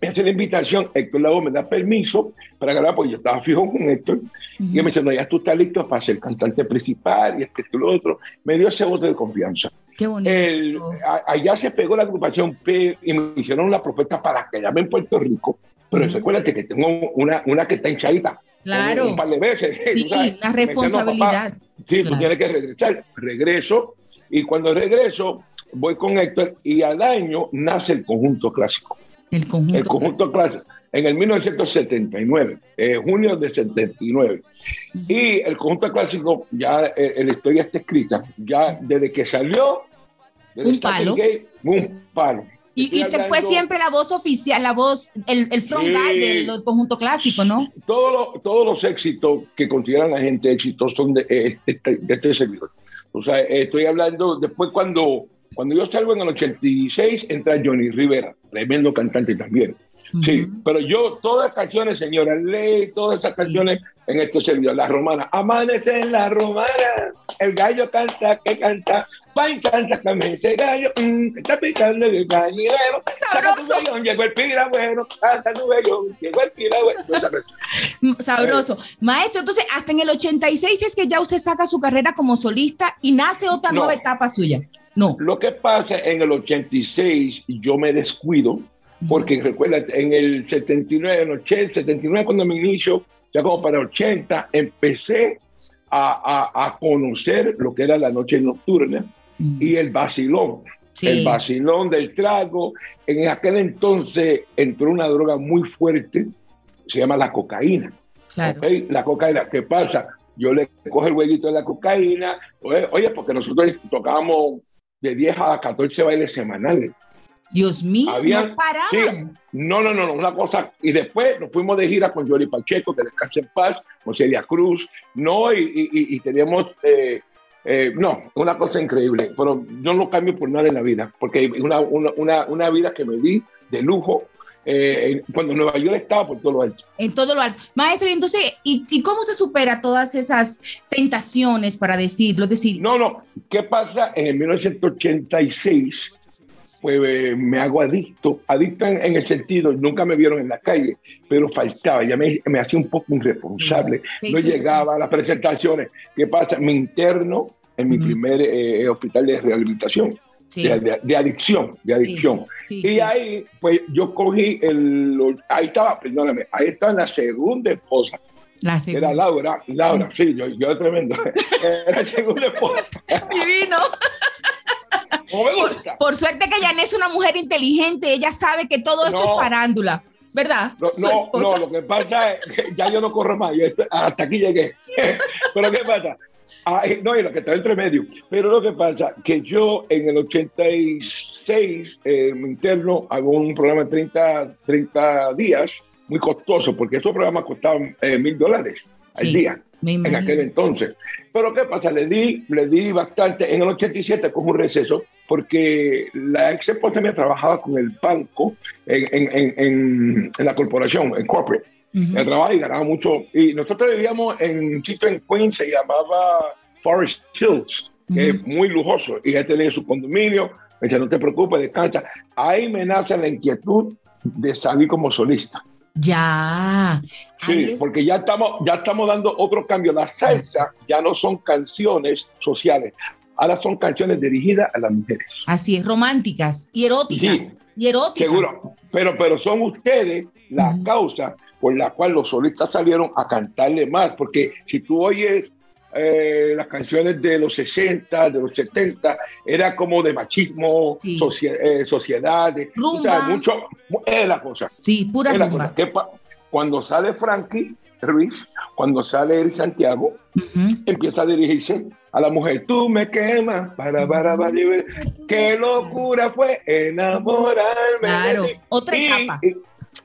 me hace la invitación, Héctor Lavoe me da permiso para grabar, porque yo estaba fijo con Héctor, y él me dice, no, ya tú estás listo para ser cantante principal, y este, esto y lo otro. Me dio ese voto de confianza. Qué bonito. El- a- allá se pegó la agrupación P y me hicieron la propuesta para que llame en Puerto Rico, pero Ujú. recuérdate que tengo una, una que está hinchadita. Claro. Un par de veces. Sí, tú sabes. una Me dice, "No, papá, responsabilidad. Sí, Claro. tú tienes que regresar. Regreso y cuando regreso, voy con Héctor y al año nace el conjunto clásico. El conjunto. El conjunto clásico. En el 1979, eh, junio de 79. Y el conjunto clásico, ya eh, la historia está escrita, ya desde que salió. desde Un palo. Gate, un palo. Y, y usted fue siempre la voz oficial, la voz, el, el front Sí. guy del, del conjunto clásico, ¿no? Todos los, todos los éxitos que consideran la gente éxitos son de, eh, este, de este servidor. O sea, eh, estoy hablando después cuando, cuando yo salgo en el 86, entra Johnny Rivera, tremendo cantante también. Sí, pero yo, todas las canciones, señora Ley, todas esas canciones en este servidor, la romana, amanece en la romana, el gallo canta, que canta, va y canta, que ese gallo, mm, está picando el cañero, saca tu vellón, llegó el piragüero, canta tu vellón, llegó el piragüero. Sabroso. Maestro, entonces hasta en el 86 es que ya usted saca su carrera como solista y nace otra No. nueva etapa suya. No. Lo que pasa en el 86, yo me descuido, porque recuerda, en el 79, en el 80, 79 cuando me inicio, ya como para 80, empecé a, a- a conocer lo que era la noche nocturna y el vacilón. Sí. El vacilón del trago. En aquel entonces entró una droga muy fuerte, se llama la cocaína. La cocaína, ¿qué pasa? Yo le cojo el huequito de la cocaína, oye, porque nosotros tocábamos de 10 a 14 bailes semanales. Dios mío, Había- no paraban. Sí, no, no, no, no, una cosa. Y después nos fuimos de gira con Jory Pacheco, que descanse en paz, con Celia Cruz, no, y, y, teníamos, eh, eh, no, una cosa increíble. Pero yo no cambio por nada en la vida, porque una, una, una, una vida que me di de lujo eh, cuando Nueva York estaba por todo lo alto. En todo lo alto. Maestro, y entonces, ¿y, y cómo se supera todas esas tentaciones, para decirlo? Es decir, No, no, ¿qué pasa? En el 1986, pues eh, me hago adicto, adicto en, en el sentido, nunca me vieron en la calle, pero faltaba, ya me, me hacía un poco irresponsable, Sí, no sí. llegaba a las presentaciones. ¿Qué pasa? Me interno en mi primer eh, hospital de rehabilitación, sí, de, de- de adicción, de adicción. sí, Y ahí, pues yo cogí el, ahí estaba, perdóname, ahí estaba la segunda esposa, La era. Laura, Laura, sí, yo, yo tremendo, era la segunda esposa. Divino. me gusta. Por suerte que Janet es una mujer inteligente, ella sabe que todo esto No. es farándula, ¿verdad? No, no, lo que pasa es que ya yo no corro más, yo estoy- hasta aquí llegué. Pero ¿qué pasa? Ay, no, y lo que está entre medio. Pero lo que pasa que yo en el 86 eh, me interno, hago un programa de 30, 30 días, muy costoso, porque esos programas costaban eh, mil dólares al Sí, día en aquel entonces. Pero ¿qué pasa? Le di, le di bastante. En el 87 cojo un receso porque la ex esposa mía trabajaba con el banco en, en- en la corporación, en corporate. Ujú. Ella trabajaba y ganaba mucho. Y nosotros vivíamos en un sitio en Queens, se llamaba Forest Hills, que es muy lujoso. Y ella tenía su condominio. Me decía, no te preocupes, descansa. Ahí me nace la inquietud de salir como solista. Ya. Sí, es- porque ya estamos, ya estamos dando otro cambio. La salsa ya no son canciones sociales, ahora son canciones dirigidas a las mujeres. Así es, románticas y eróticas. Sí. Y eróticas. Seguro, pero, pero son ustedes la Ujú. causa por la cual los solistas salieron a cantarle más, porque si tú oyes eh, las canciones de los 60, de los 70, era como de machismo, Sí. socie- eh, sociedad, o sea, mucho, es la cosa. Sí, pura rumba. cosa. ¿Qué pa- Cuando sale Frankie Ruiz, cuando sale Eric Santiago, Ujú. empieza a dirigirse a la mujer. Tú me quemas, para, para, para. Qué locura fue enamorarme. Claro, otra etapa. y-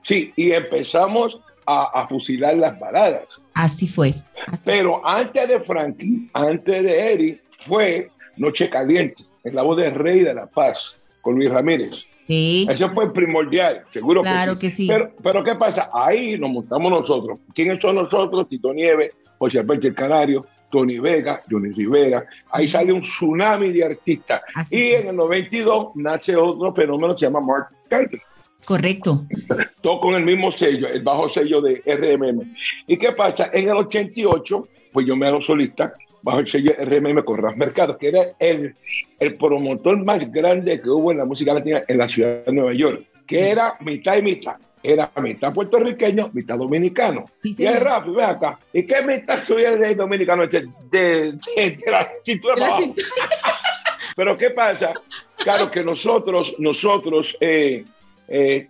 sí, y empezamos a, a fusilar las baladas. Así fue. Así Pero antes de Frankie, antes de Eric, fue Noche Caliente, en la voz de Rey de la Paz, con Luis Ramírez. Sí, Eso fue primordial, seguro claro que que sí. Pero, pero ¿qué pasa? Ahí nos montamos nosotros. ¿Quiénes son nosotros? Tito Nieves, José Alberto el Canario, Tony Vega, Johnny Rivera. Ahí sale un tsunami de artistas. Así y fue. en el 92 nace otro fenómeno que se llama Mark Carter. Correcto. Todo con el mismo sello, el bajo sello de RMM. ¿Y qué pasa? En el 88, pues yo me hago solista bajo el sello RMM con Ras Mercado, que era el, el promotor más grande que hubo en la música latina en la ciudad de Nueva York, que era mitad y mitad. Era mitad puertorriqueño, mitad dominicano. Sí, y es Rafi, ven acá. ¿Y qué mitad suya de dominicano? De, de, de- de la cintura para abajo. Pero ¿qué pasa? claro que nosotros, nosotros, eh, eh,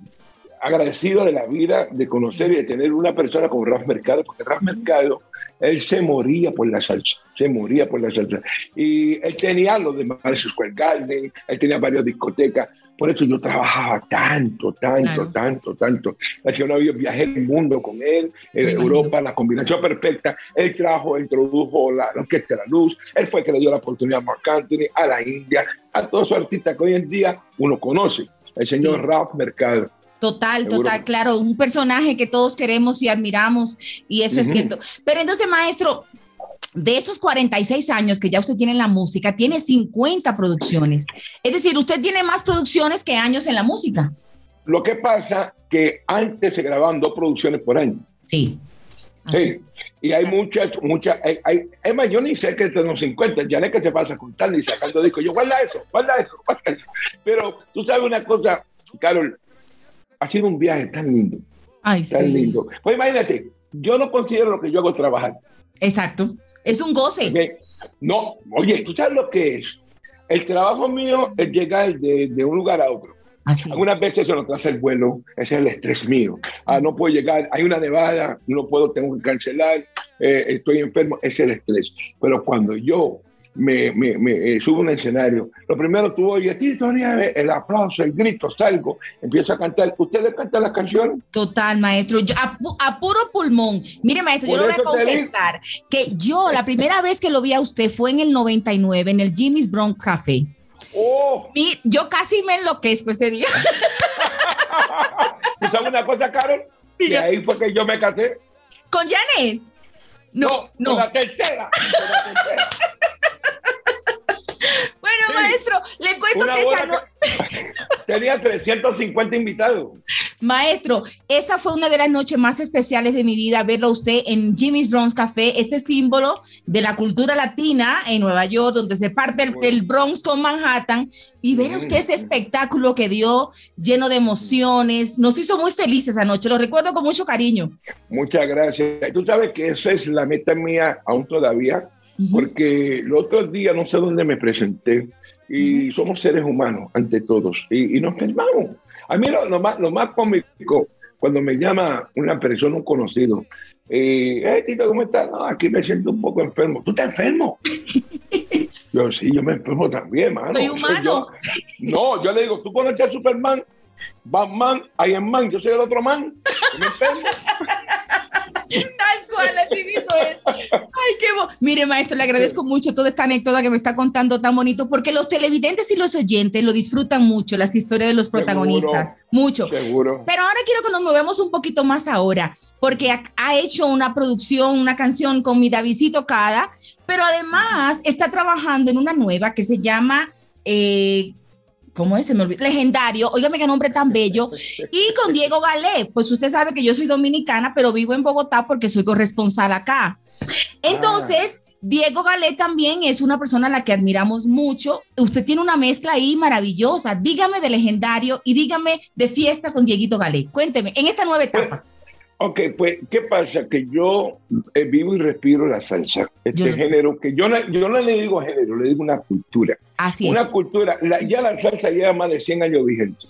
agradecidos de la vida, de conocer y de tener una persona como Raf Mercado, porque Raf Mercado, él se moría por la salsa, se moría por la salsa. Y él tenía lo de Madison Square Garden, él tenía varias discotecas, por eso yo trabajaba tanto, tanto, Claro. tanto, tanto. Hacía una viaje el mundo con él, en Europa, la combinación perfecta. Él trajo, introdujo la, la orquesta de la luz, él fue el que le dio la oportunidad a Mark Anthony, a la India, a todos esos artistas que hoy en día uno conoce, el señor Sí. Ralph Mercado. Total, Seguro. total, claro, un personaje que todos queremos y admiramos y eso es cierto. Pero entonces, maestro, de esos 46 años que ya usted tiene en la música, tiene 50 producciones. Es decir, usted tiene más producciones que años en la música. Lo que pasa que antes se grababan dos producciones por año. Sí. Sí. Y hay muchas, muchas, hay, hay, es más, yo ni sé que de los 50, ya no es que se pasa contando y sacando discos. Yo, guarda eso, guarda eso, guarda eso. Pero tú sabes una cosa, Carol, ha sido un viaje tan lindo, Ay, tan sí. lindo. Pues imagínate, yo no considero lo que yo hago trabajar. Exacto. Es un goce. No, oye, ¿tú sabes lo que es? El trabajo mío es llegar de, de un lugar a otro. Así. Algunas veces se nos hace el vuelo, ese es el estrés mío. Ah, no puedo llegar, hay una nevada, no puedo, tengo que cancelar, eh, estoy enfermo, ese es el estrés. Pero cuando yo me, me, me eh, subo a un escenario, lo primero tú oyes, Tito Nieves, el aplauso, el grito, salgo, empiezo a cantar. ¿Ustedes cantan las canciones? Total, maestro. Yo, a, pu- a puro pulmón. Mire, maestro, yo le voy a confesar que yo la primera vez que lo vi a usted fue en el 99 en el Jimmy's Bronx Café. ¡Oh! Y yo casi me enloquezco ese día. ¿Tú sabes una cosa, Carol? Diga. ahí fue que yo me casé. ¿Con Janet? No, no. con la tercera. con la tercera. Maestro, le cuento que esa no- que- Tenía 350 invitados. Maestro, esa fue una de las noches más especiales de mi vida, verlo a usted en Jimmy's Bronx Café, ese símbolo de la cultura latina en Nueva York, donde se parte el, el Bronx con Manhattan, y ver a usted ese espectáculo que dio lleno de emociones. Nos hizo muy felices esa noche, lo recuerdo con mucho cariño. Muchas gracias. Tú sabes que esa es la meta mía aún todavía, Porque el otro día no sé dónde me presenté y somos seres humanos ante todos y, y nos enfermamos. A mí lo, lo más, lo más cómico cuando me llama una persona, un conocido, eh, hey, Tito, ¿cómo estás? No, aquí me siento un poco enfermo. ¿Tú estás enfermo? yo sí, yo me enfermo también, mano. Soy O sea, humano. yo- no, yo le digo, ¿tú conoces a Superman? Batman, Iron Man, yo soy el otro man. Yo me enfermo. Tal cual, así mismo es. Ay, qué bo- Mire, maestro, le agradezco mucho toda esta anécdota que me está contando tan bonito, porque los televidentes y los oyentes lo disfrutan mucho, las historias de los Seguro. protagonistas. Mucho. Seguro. Pero ahora quiero que nos movemos un poquito más ahora, porque ha, ha hecho una producción, una canción con mi Davidito Cada, pero además está trabajando en una nueva que se llama, eh, ¿cómo es? Se me olvidó. Legendario, óigame qué nombre tan bello, y con Diego Galé, pues usted sabe que yo soy dominicana, pero vivo en Bogotá porque soy corresponsal acá. Entonces... Diego Galé también es una persona a la que admiramos mucho. Usted tiene una mezcla ahí maravillosa. Dígame de legendario y dígame de fiesta con Dieguito Galé. Cuénteme, en esta nueva etapa. Ok, pues, ¿qué pasa? Que yo eh, vivo y respiro la salsa. Este sé. género, que yo no, yo no le digo género, le digo una cultura. Así una es. cultura. La- ya la salsa lleva más de 100 años vigente.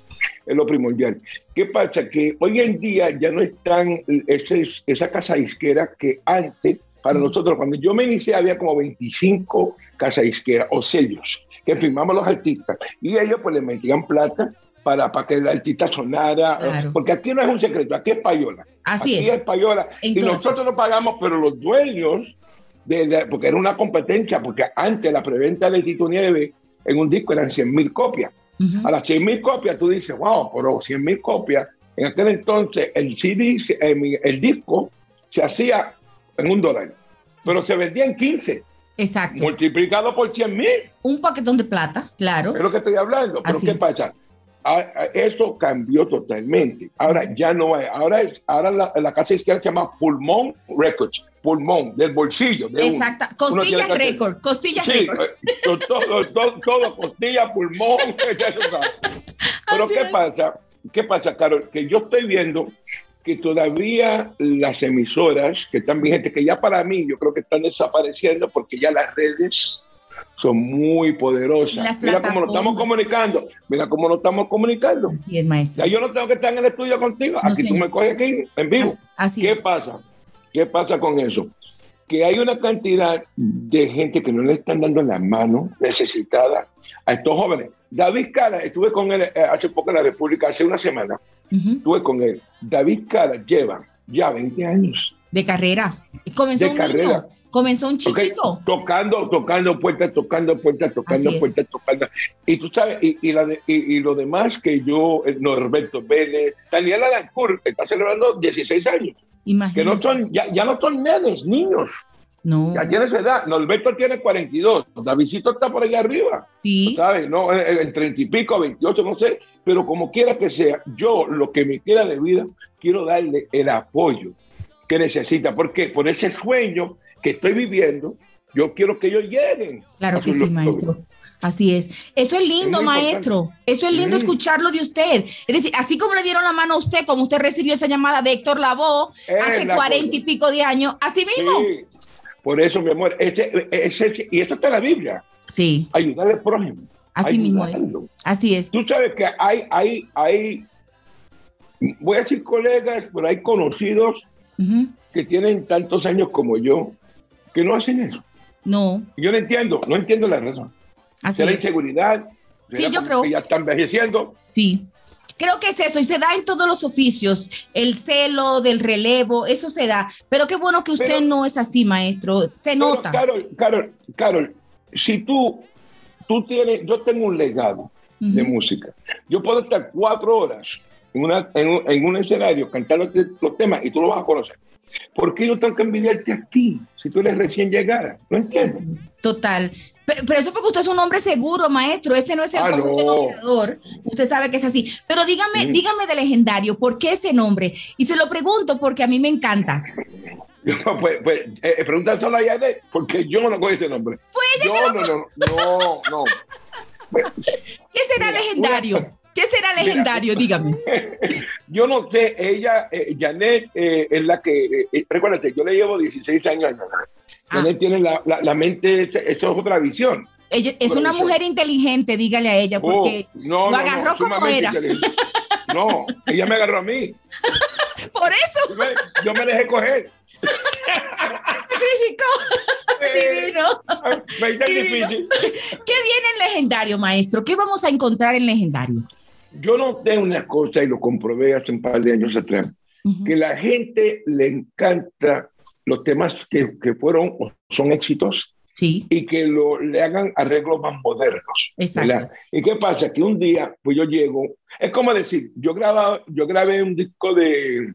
Es lo primordial. ¿Qué pasa? Que hoy en día ya no están ese, esa casa disquera que antes, para nosotros, cuando yo me inicié, había como 25 casas disqueras o sellos que firmamos los artistas. Y ellos pues le metían plata para, para que el artista sonara. Claro. Porque aquí no es un secreto, aquí es payola. Así Aquí es. es payola. En y nosotros no pagamos, pero los dueños, de, de- porque era una competencia, porque antes la preventa de Tito Nieve en un disco eran 100 mil copias. A las 100 mil copias tú dices, wow, pero 100 mil copias. En aquel entonces el CD, se- eh, el disco se hacía en un dólar, pero se vendía en 15, Exacto. multiplicado por 100 mil. Un paquetón de plata, claro. Es lo que estoy hablando. Pero Así ¿qué pasa? Ah, ah, Eso cambió totalmente. Ahora ya no hay. Ahora, es, ahora la, la casa izquierda se llama Pulmón Records. Pulmón, del bolsillo. De. Uno Costillas récord. Costillas Sí, eh, todo, todo, todo, costilla, pulmón. Pero Así ¿qué es. pasa? ¿Qué pasa, Carol? Que yo estoy viendo que todavía las emisoras que están vigentes, que ya para mí yo creo que están desapareciendo porque ya las redes son muy poderosas. Mira cómo nos estamos comunicando. Mira cómo nos estamos comunicando. Así es, maestro. Ya yo no tengo que estar en el estudio contigo. No, Aquí tú me coges aquí en vivo. As- Así ¿Qué es. pasa? ¿Qué pasa con eso? Que hay una cantidad de gente que no le están dando la mano necesitada a estos jóvenes. David Cara, estuve con él eh, hace poco en la República, hace una semana, estuve con él. David Cara lleva ya 20 años De carrera. Comenzó De un carrera. niño. Comenzó un chiquito. tocando, tocando puertas, tocando puertas, tocando puertas, tocando. Y tú sabes, y, y, la de- y, y lo demás que yo, eh, Norberto Vélez, Daniela Dancourt, está celebrando 16 años, que Imagínate. no son, ya, ya no son nenes, niños. No. Ya tiene esa edad. Norberto tiene 42. Davidcito está por allá arriba. Sí. ¿Sabes? No, en, en 30 y pico, 28, no sé. Pero como quiera que sea, yo lo que me queda de vida, quiero darle el apoyo que necesita. ¿Por qué? Por ese sueño que estoy viviendo, yo quiero que ellos lleguen. Claro que sí, maestro. Así es. Eso es lindo, maestro. Eso es lindo escucharlo de usted. Es decir, así como le dieron la mano a usted, como usted recibió esa llamada de Héctor Lavoe hace cuarenta y pico de años, así mismo. Sí. Por eso, mi amor, ese, ese- y esto está en la Biblia, Sí, ayudar al prójimo. así mismo es. Así es. Tú sabes que hay, hay, hay, voy a decir colegas, pero hay conocidos que tienen tantos años como yo, que no hacen eso. No, Yo no entiendo, no entiendo la razón. así ¿Será es. inseguridad? Sí, ¿Será yo creo. Ya está envejeciendo. Sí. Creo que es eso, y se da en todos los oficios, el celo del relevo, eso se da. Pero qué bueno que usted Pero- no es así, maestro. Se nota. Carol, Carol, Carol, si tú, tú tienes, yo tengo un legado de música. Yo puedo estar cuatro horas en, una, en, un, en un escenario cantando los, los temas y tú lo vas a conocer. ¿Por qué yo tengo que envidiarte a ti si tú eres recién llegada? No entiendo. Total. Pero, pero eso porque usted es un hombre seguro, maestro. Ese no es el Ah, común no. denominador. Usted sabe que es así. Pero dígame, Mm. dígame de legendario, ¿por qué ese nombre? Y se lo pregunto porque a mí me encanta. pues, pues eh, pregúntale solo a Yadet, porque yo no conozco ese nombre. yo no, no, no, no. ¿Qué será legendario? ¿Qué será legendario? Dígame. Yo no sé, ella, eh, Janet, eh, es la que, eh, eh, recuérdate, yo le llevo 16 años a Janet. Ah. Janet tiene la, la, la mente, eso es otra visión. Ella es una mujer inteligente, dígale a ella, porque Oh, no, lo no, agarró no, como era. No, ella me agarró a mí. por eso, Yo me, yo me dejé coger. Divino. Divino. difícil. ¿Qué viene en legendario, maestro? ¿Qué vamos a encontrar en legendario? Yo noté una cosa y lo comprobé hace un par de años atrás, Ujú. que la gente le encanta los temas que, que fueron o son éxitos Sí, y que lo, le hagan arreglos más modernos. Exacto. ¿verdad? ¿Y qué pasa? Que un día, pues yo llego, es como decir, yo, grababa, yo grabé un disco de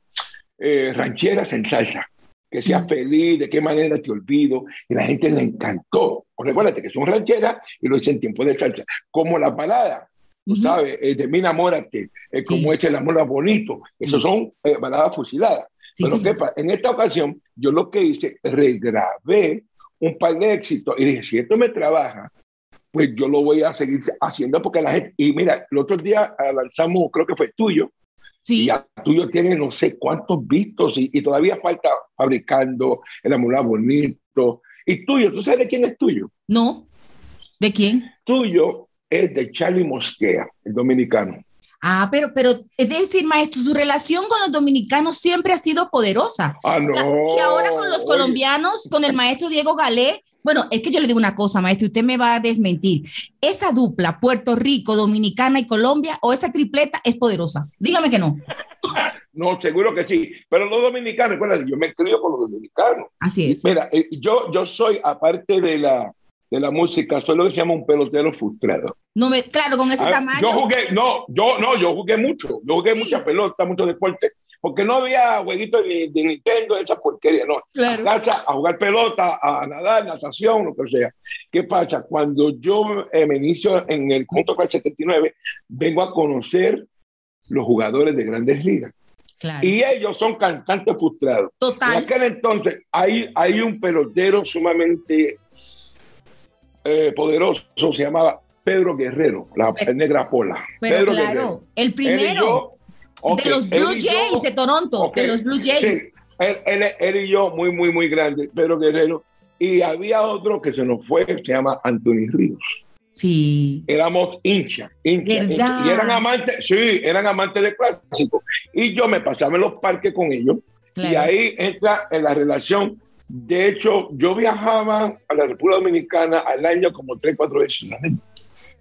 eh, rancheras en salsa, que sea Mm. feliz, de qué manera te olvido, y la gente le encantó. Recuérdate que son rancheras y lo hice en tiempo de salsa, como la balada. Tú sabes, eh, de mi enamórate, eh, como Sí. es el amor bonito. Esos son eh, baladas fusiladas. Sí, Pero sí. ¿qué pasa? en esta ocasión, yo lo que hice, regrabé un par de éxitos y dije, si esto me trabaja, pues yo lo voy a seguir haciendo porque la gente, y mira, el otro día ah, lanzamos, creo que fue tuyo, y Sí, ya tuyo tiene no sé cuántos vistos y, y todavía falta fabricando el amor bonito. Y tuyo, ¿tú sabes de quién es tuyo? ¿no? ¿De quién? Tuyo es de Charlie Mosquea, el dominicano. Ah, pero, pero es decir, maestro, su relación con los dominicanos siempre ha sido poderosa. Ah, no. Y ahora con los Oye, colombianos, con el maestro Diego Galé, bueno, es que yo le digo una cosa, maestro, usted me va a desmentir. Esa dupla, Puerto Rico, Dominicana y Colombia, o esa tripleta es poderosa. Dígame que no. No, seguro que sí. Pero los dominicanos, recuerda, yo me crío con los dominicanos. Así es. Mira, eh, yo, yo soy, aparte de la, de la música, soy lo que se llama un pelotero frustrado. No me, claro, con ese Ah, tamaño. Yo jugué, no, yo no, yo jugué mucho. Yo jugué Sí. mucha pelota, mucho deporte, porque no había jueguitos de, de Nintendo, esa porquería, no. Claro. Casa a jugar pelota, a nadar, natación, lo que sea. ¿Qué pasa? Cuando yo eh, me inicio en el punto 79, vengo a conocer los jugadores de grandes ligas. claro. Y ellos son cantantes frustrados. En Total. aquel entonces hay, hay un pelotero sumamente eh, poderoso, se llamaba Pedro Guerrero, la negra pola. Pero Pedro claro, Guerrero. el primero yo, de los Blue yo- Jays de Toronto, de los Blue Jays. sí, él, él- él y yo, muy, muy, muy grande, Pedro Guerrero. y había otro que se nos fue, se llama Anthony Ríos. Sí. Éramos hinchas, hinchas. Y eran amantes, sí, eran amantes de clásico. Y yo me pasaba en los parques con ellos. Y ahí entra en la relación. De hecho, yo viajaba a la República Dominicana al año como tres, cuatro veces.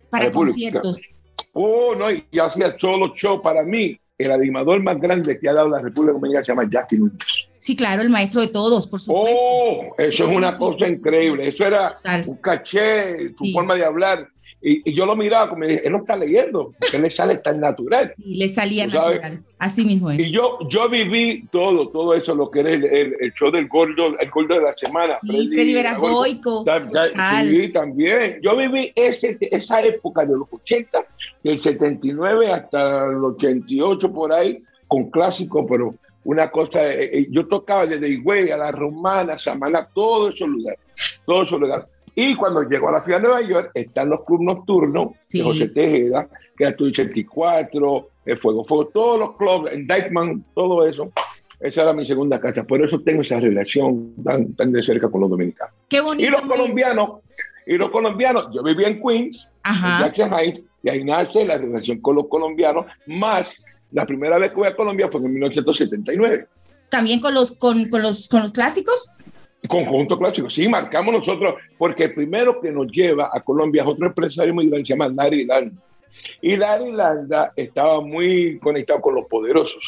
Para conciertos. Oh, no, y yo hacía todos los shows. Para mí, el animador más grande que ha dado la República Dominicana se llama Jackie Núñez. Sí, claro, el maestro de todos, por supuesto. Oh, eso es una cosa increíble. Eso era Total. un caché, su Sí. forma de hablar. Y, y yo lo miraba como dije, él no está leyendo, porque le sale tan natural. Y le salía sabes. natural. Así mismo es. Y yo, yo viví todo, todo eso, lo que era el, el- el show del gordo, el gordo de la semana. Sí, Freddy Veragoico. Sí, también. Yo viví ese, esa época de los 80, del 79 hasta el 88 por ahí, con clásicos, pero una cosa, eh, eh, yo tocaba desde Higüey a la Romana, Samaná, todos esos lugares, todos esos lugares. Y cuando llego a la ciudad de Nueva York, están los clubes nocturnos Sí. de José Tejeda, que era tu 84, el Fuego Fuego, todos los clubes, en Dykeman, todo eso. Esa era mi segunda casa, por eso tengo esa relación tan, tan de cerca con los dominicanos. Qué Y bonito. los colombianos, y los colombianos, yo vivía en Queens, en. Jackson Heights, y ahí nace la relación con los colombianos, más la primera vez que voy a Colombia fue en 1979. También con los, con, con los, con los clásicos. Conjunto clásico, sí, marcamos nosotros, porque el primero que nos lleva a Colombia es otro empresario muy grande, se llama Larry Landa. Y Larry Landa estaba muy conectado con los poderosos.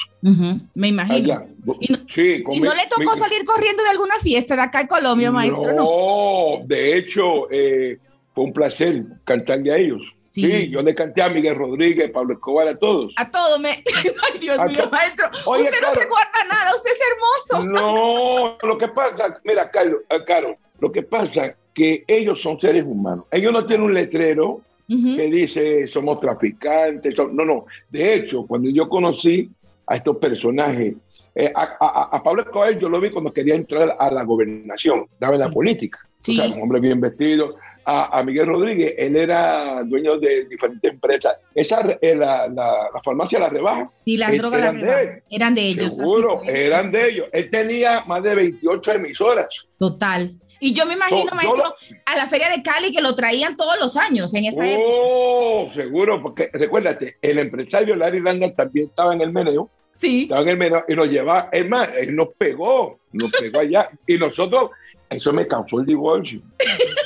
Me imagino. Allá. Y no- sí, con ¿Y no le tocó mi- salir corriendo de alguna fiesta de acá en Colombia, maestro? No. No, de hecho, eh, fue un placer cantarle a ellos. Sí. Sí. yo le canté a Miguel Rodríguez, Pablo Escobar, a todos. A todo me. Ay, Dios A mío, to- maestro. Oye, usted no se guarda nada, usted es hermoso. No, lo que pasa, mira, Carlos, eh, Carlos, lo que pasa que ellos son seres humanos. Ellos no tienen un letrero que dice somos traficantes. son- No, no. De hecho, cuando yo conocí a estos personajes, eh, a, a- a Pablo Escobar yo lo vi cuando quería entrar a la gobernación, estaba en la Sí. política. Sí. O sea, un hombre bien vestido. A, a Miguel Rodríguez, él era dueño de diferentes empresas. Esa, eh, la, la, la farmacia La Rebaja, Y las drogas eran las de él. eran de ellos. seguro, eran de ellos. Él tenía más de 28 emisoras. Total. Y yo me imagino, So, maestro, a la feria de Cali que lo traían todos los años en esa época. Oh, seguro, porque recuérdate, el empresario Larry Landa también estaba en el meneo, Sí. estaba en el meneo y nos llevaba, es más, él nos pegó, nos pegó allá y nosotros, eso me causó el divorcio.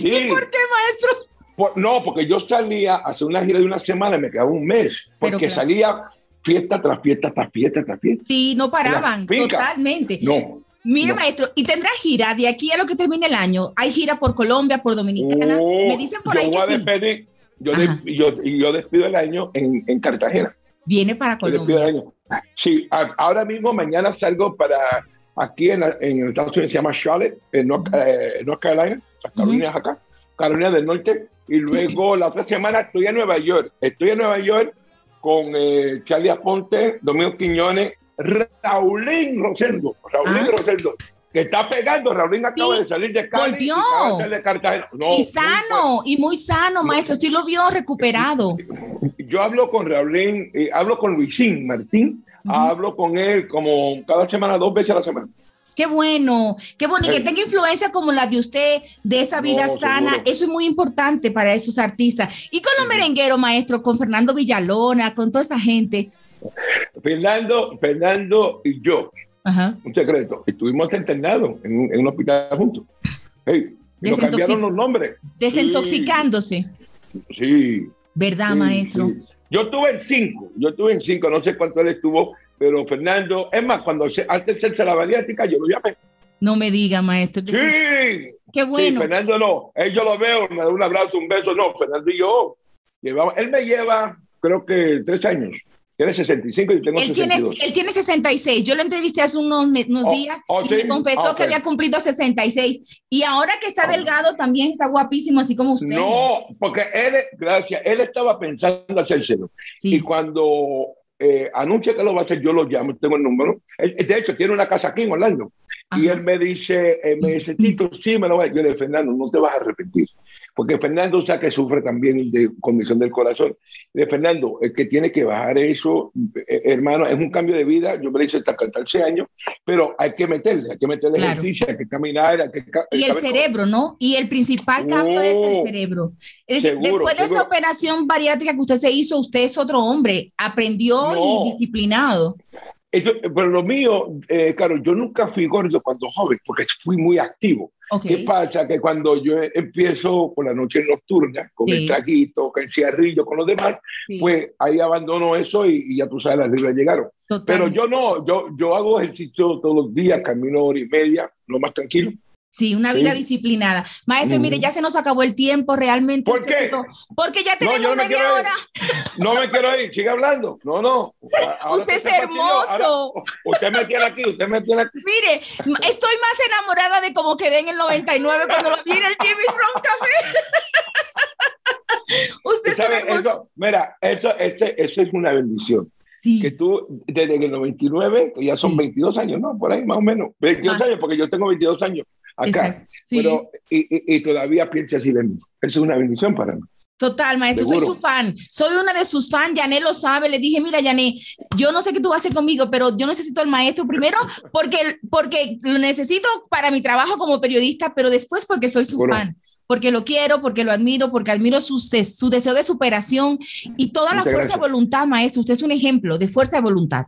Sí, ¿Y por qué, maestro? por- no, porque yo salía a hacer una gira de una semana y me quedaba un mes, porque claro. salía fiesta tras fiesta tras fiesta tras fiesta. Sí, no paraban, totalmente. No. Mire, no. maestro, y tendrá gira de aquí a lo que termine el año. Hay gira por Colombia, por Dominicana. Oh, Me dicen por yo ahí voy que a sí. despedir, yo, de- yo, yo despido el año en, en Cartagena. Viene para Yo despido el Colombia. año. Sí, a- ahora mismo mañana salgo para aquí en, en Estados Unidos, se llama Charlotte, en North, eh, North Carolina, las Carolinas acá, Carolina del Norte, y luego la otra semana estoy en Nueva York. Estoy en Nueva York con eh, Charlie Aponte, Domingo Quiñones, Raulín Rosendo, Raulín Ah. Rosendo, que está pegando. Raulín acaba Sí, de salir de Cali volvió. y de de. No, y muy sano, y muy sano, maestro. Sí lo vio recuperado. yo hablo con Raulín, eh, hablo con Luisín Martín, hablo con él como cada semana, dos veces a la semana. Qué bueno, qué bueno. Y que tenga influencia como la de usted, de esa vida No, sana. seguro. Eso es muy importante para esos artistas. Y con los merengueros, maestro, con Fernando Villalona, con toda esa gente. Fernando, Fernando y yo, Ajá. un secreto, estuvimos internados en un, en un hospital juntos. Hey, y nos Desintoxic- cambiaron los nombres. Desintoxicándose. Sí. ¿Verdad, sí, maestro? sí. Yo estuve en cinco, yo estuve en cinco, no sé cuánto él estuvo, pero Fernando, es más, cuando se, antes de hacerse la bariátrica, yo lo llamé. No me diga, maestro. sí. Qué bueno. Fernando no. Él yo lo veo, me da un abrazo, un beso. No, Fernando y yo llevamos. Él me lleva, creo que tres años. Tiene 65 y tengo Él tiene, 62. él tiene 66. Yo lo entrevisté hace unos, unos Oh, días oh, y me confesó Ah, que había cumplido 66. Y ahora que está Ah. delgado también está guapísimo, así como usted. No, porque él, gracias, él estaba pensando hacérselo. Y Sí. cuando eh, anuncia que lo va a hacer, yo lo llamo, tengo el número. Él, de hecho, tiene una casa aquí en Orlando. Y Ajá. él me dice, eh, me dice, Tito, sí, me lo voy a Yo le digo, Fernando, no te vas a arrepentir. Porque Fernando sabe que sufre también de condición del corazón. De Fernando, el que tiene que bajar eso, eh, hermano, es un cambio de vida. Yo me lo hice hasta 14 años, pero hay que meterle, hay que meterle Claro. ejercicio, hay que caminar, hay que. Y el cerebro, ¿no? Y el principal cambio es el cerebro. Es decir, seguro, después de esa operación bariátrica que usted se hizo, usted es otro hombre, aprendió No. y disciplinado. Eso, pero lo mío, eh, claro, yo nunca fui gordo cuando joven, porque fui muy activo. Ok. ¿Qué pasa? Que cuando yo empiezo por la noche nocturna, con Sí. el traguito, con el cigarrillo, con los demás, Sí, pues ahí abandono eso y, y ya tú sabes, las libras llegaron. total. Pero yo no, yo, yo hago ejercicio todos los días, camino hora y media, lo más tranquilo. Sí, una vida Sí. disciplinada. Maestro, Ujú. mire, ya se nos acabó el tiempo realmente. ¿Por qué? Porque ya No, tenemos no me media ir. hora. No me quiero ir, sigue hablando. No, no. Ahora Usted es fastidió. Ahora, hermoso. usted me tiene aquí, usted me tiene aquí. Mire, estoy más enamorada de como quedé en el 99 cuando lo vi en el Jimmy's Ron Café. Usted ¿Sabe? hermoso. Eso, mira, eso, ese- eso es una bendición. Sí. que tú, desde el 99, que ya son Sí. 22 años, ¿no? Por ahí más o menos. 22 Más. años, porque yo tengo 22 años acá. Sí. Pero, y, y, y todavía piensa así de mí. Eso es una bendición para mí. Total, maestro, soy Seguro. su fan. Soy una de sus fans. Yané lo sabe. Le dije, mira, Yané, yo no sé qué tú vas a hacer conmigo, pero yo necesito al maestro primero porque, porque lo necesito para mi trabajo como periodista, pero después porque soy su Seguro. fan. Porque lo quiero, porque lo admiro, porque admiro su, su deseo de superación y toda la Muchas fuerza de gracias. voluntad, maestro. Usted es un ejemplo de fuerza de voluntad.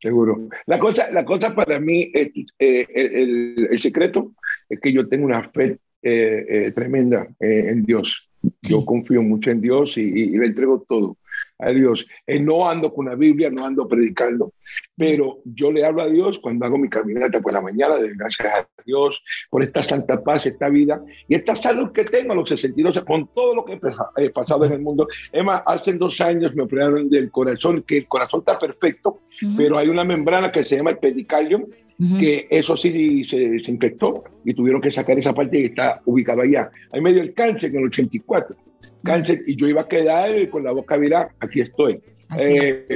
Seguro. La cosa, la cosa para mí, es, eh, el, el- secreto es que yo tengo una fe eh, eh, tremenda eh, en Dios. Yo confío mucho en Dios y, y- y le entrego todo a Dios. No ando con la Biblia, no ando predicando, pero yo le hablo a Dios cuando hago mi caminata por la mañana, de gracias a Dios por esta santa paz, esta vida y esta salud que tengo a los 62, con todo lo que he pasa- he pasado en el mundo. Emma, hace dos años me operaron del corazón, que el corazón está perfecto, Ujú, pero hay una membrana que se llama el pedicalio, ujú. que eso sí se, se infectó y tuvieron que sacar esa parte y está ubicada allá. Ahí me dio el cáncer en el 84. Cáncer y yo iba a quedar con la boca virada. Aquí estoy. Eh,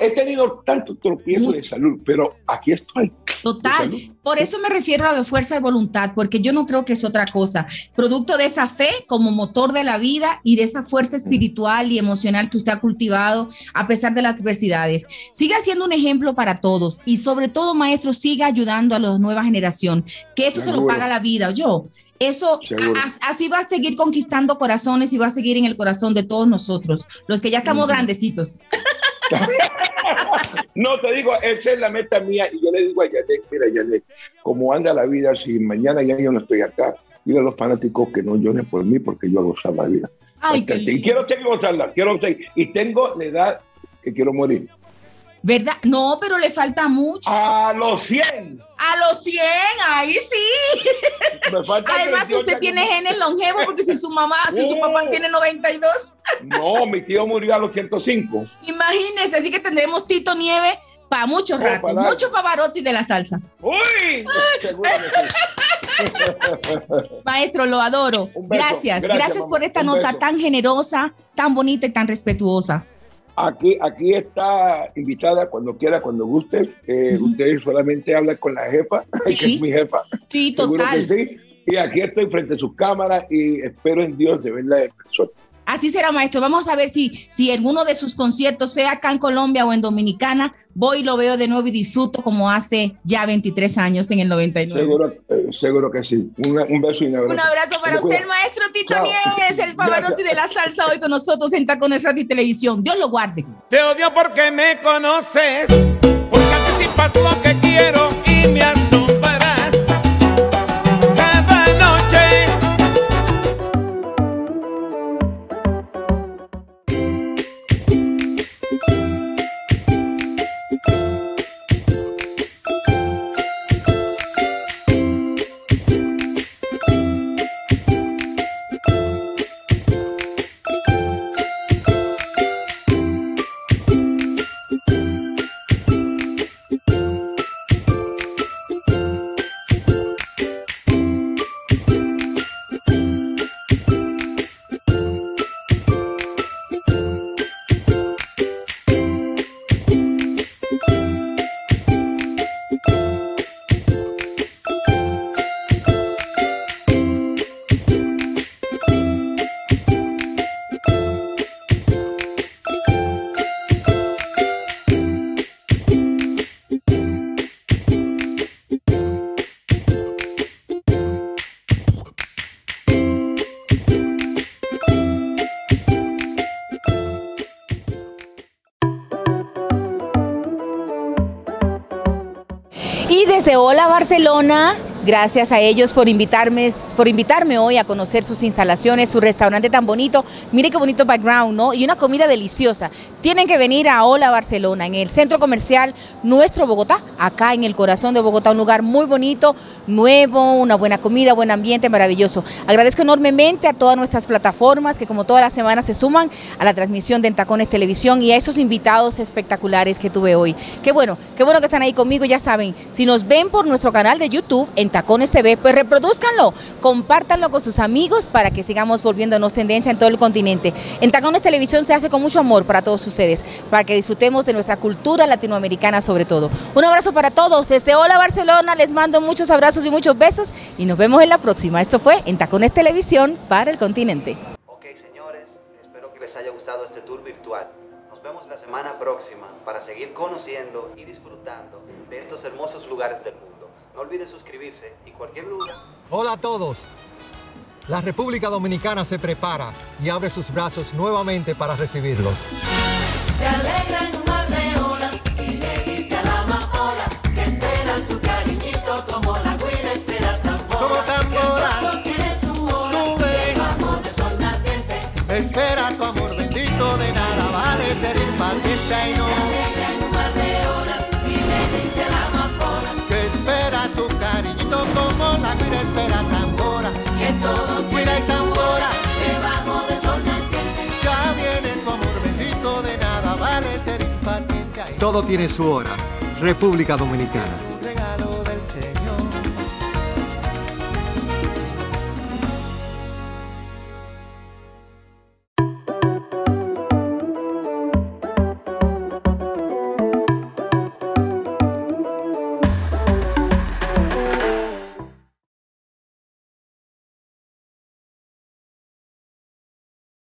he tenido tantos tropiezos de salud, pero aquí estoy. Total. Por eso me refiero a la fuerza de voluntad, porque yo no creo que es otra cosa. Producto de esa fe como motor de la vida y de esa fuerza espiritual y emocional que usted ha cultivado a pesar de las adversidades. Siga siendo un ejemplo para todos y sobre todo, maestro, siga ayudando a la nueva generación, que eso se lo paga la vida, yo. Eso, a- así va a seguir conquistando corazones y va a seguir en el corazón de todos nosotros, los que ya estamos grandecitos. No, te digo, esa es la meta mía y yo le digo a Yanek, mira Yanek, como anda la vida, si mañana ya yo no estoy acá, dile a los fanáticos que no lloren por mí porque yo gozo la vida. Ay, y quiero seguir gozarla, quiero seguir. Y tengo la edad que quiero morir. ¿Verdad? No, pero le falta mucho. A los 100. A los 100, ahí sí. Me falta Además, 38 usted tiene genes longevos porque si su mamá, si su papá tiene 92, No, mi tío murió a los 105. imagínese, así que tendremos Tito Nieve para mucho Oh, rato, para mucho Pavarotti de la salsa. ¡Uy! Maestro, lo adoro. Gracias, Gracias, por esta nota tan generosa, tan bonita y tan respetuosa. Aquí, aquí está invitada cuando quiera, cuando guste. Eh, Ujú. Usted solamente habla con la jefa, que Sí. es mi jefa. Sí, total. que sí. Y aquí estoy frente a sus cámaras y espero en Dios de verla en persona. Así será, maestro. Vamos a ver si, si alguno de sus conciertos, sea acá en Colombia o en Dominicana, voy y lo veo de nuevo y disfruto como hace ya 23 años en el 99. Seguro, eh, seguro que sí. Una- un beso y un abrazo. Un abrazo para usted, el maestro Tito Chao. Nieves, el Pavarotti de la salsa, hoy con nosotros en Tacones Radio y Televisión. Dios lo guarde. Te odio porque me conoces, porque anticipas lo que quiero y me Barcelona, gracias a ellos por invitarme, por invitarme hoy a conocer sus instalaciones, su restaurante tan bonito. Mire qué bonito background, ¿no? Y una comida deliciosa. Tienen que venir a Hola Barcelona, en el centro comercial Nuestro Bogotá, acá en el corazón de Bogotá, un lugar muy bonito, nuevo, una buena comida, buen ambiente, maravilloso. Agradezco enormemente a todas nuestras plataformas que como todas las semanas se suman a la transmisión de Entacones Televisión y a esos invitados espectaculares que tuve hoy. Qué bueno, qué bueno que están ahí conmigo, ya saben, si nos ven por nuestro canal de YouTube, en Tacones TV, pues reproduzcanlo, compártanlo con sus amigos para que sigamos volviéndonos tendencia en todo el continente. En Tacones Televisión se hace con mucho amor para todos ustedes, para que disfrutemos de nuestra cultura latinoamericana sobre todo. Un abrazo para todos, desde Hola Barcelona, les mando muchos abrazos y muchos besos y nos vemos en la próxima. Esto fue en Tacones Televisión para el continente. Ok señores, espero que les haya gustado este tour virtual. Nos vemos la semana próxima para seguir conociendo y disfrutando de estos hermosos lugares del mundo. No olviden suscribirse y cualquier duda. Hola a todos. La República Dominicana se prepara y abre sus brazos nuevamente para recibirlos. Se alegra en un mar de olas y le dice a la amapola que espera su cariñito como la güira espera tambora. Como tambora. Que tiene su hora Tú ven. debajo del sol naciente. Espera tu amor bendito, de nada vale ser impaciente y no. Todo tiene su hora. República Dominicana.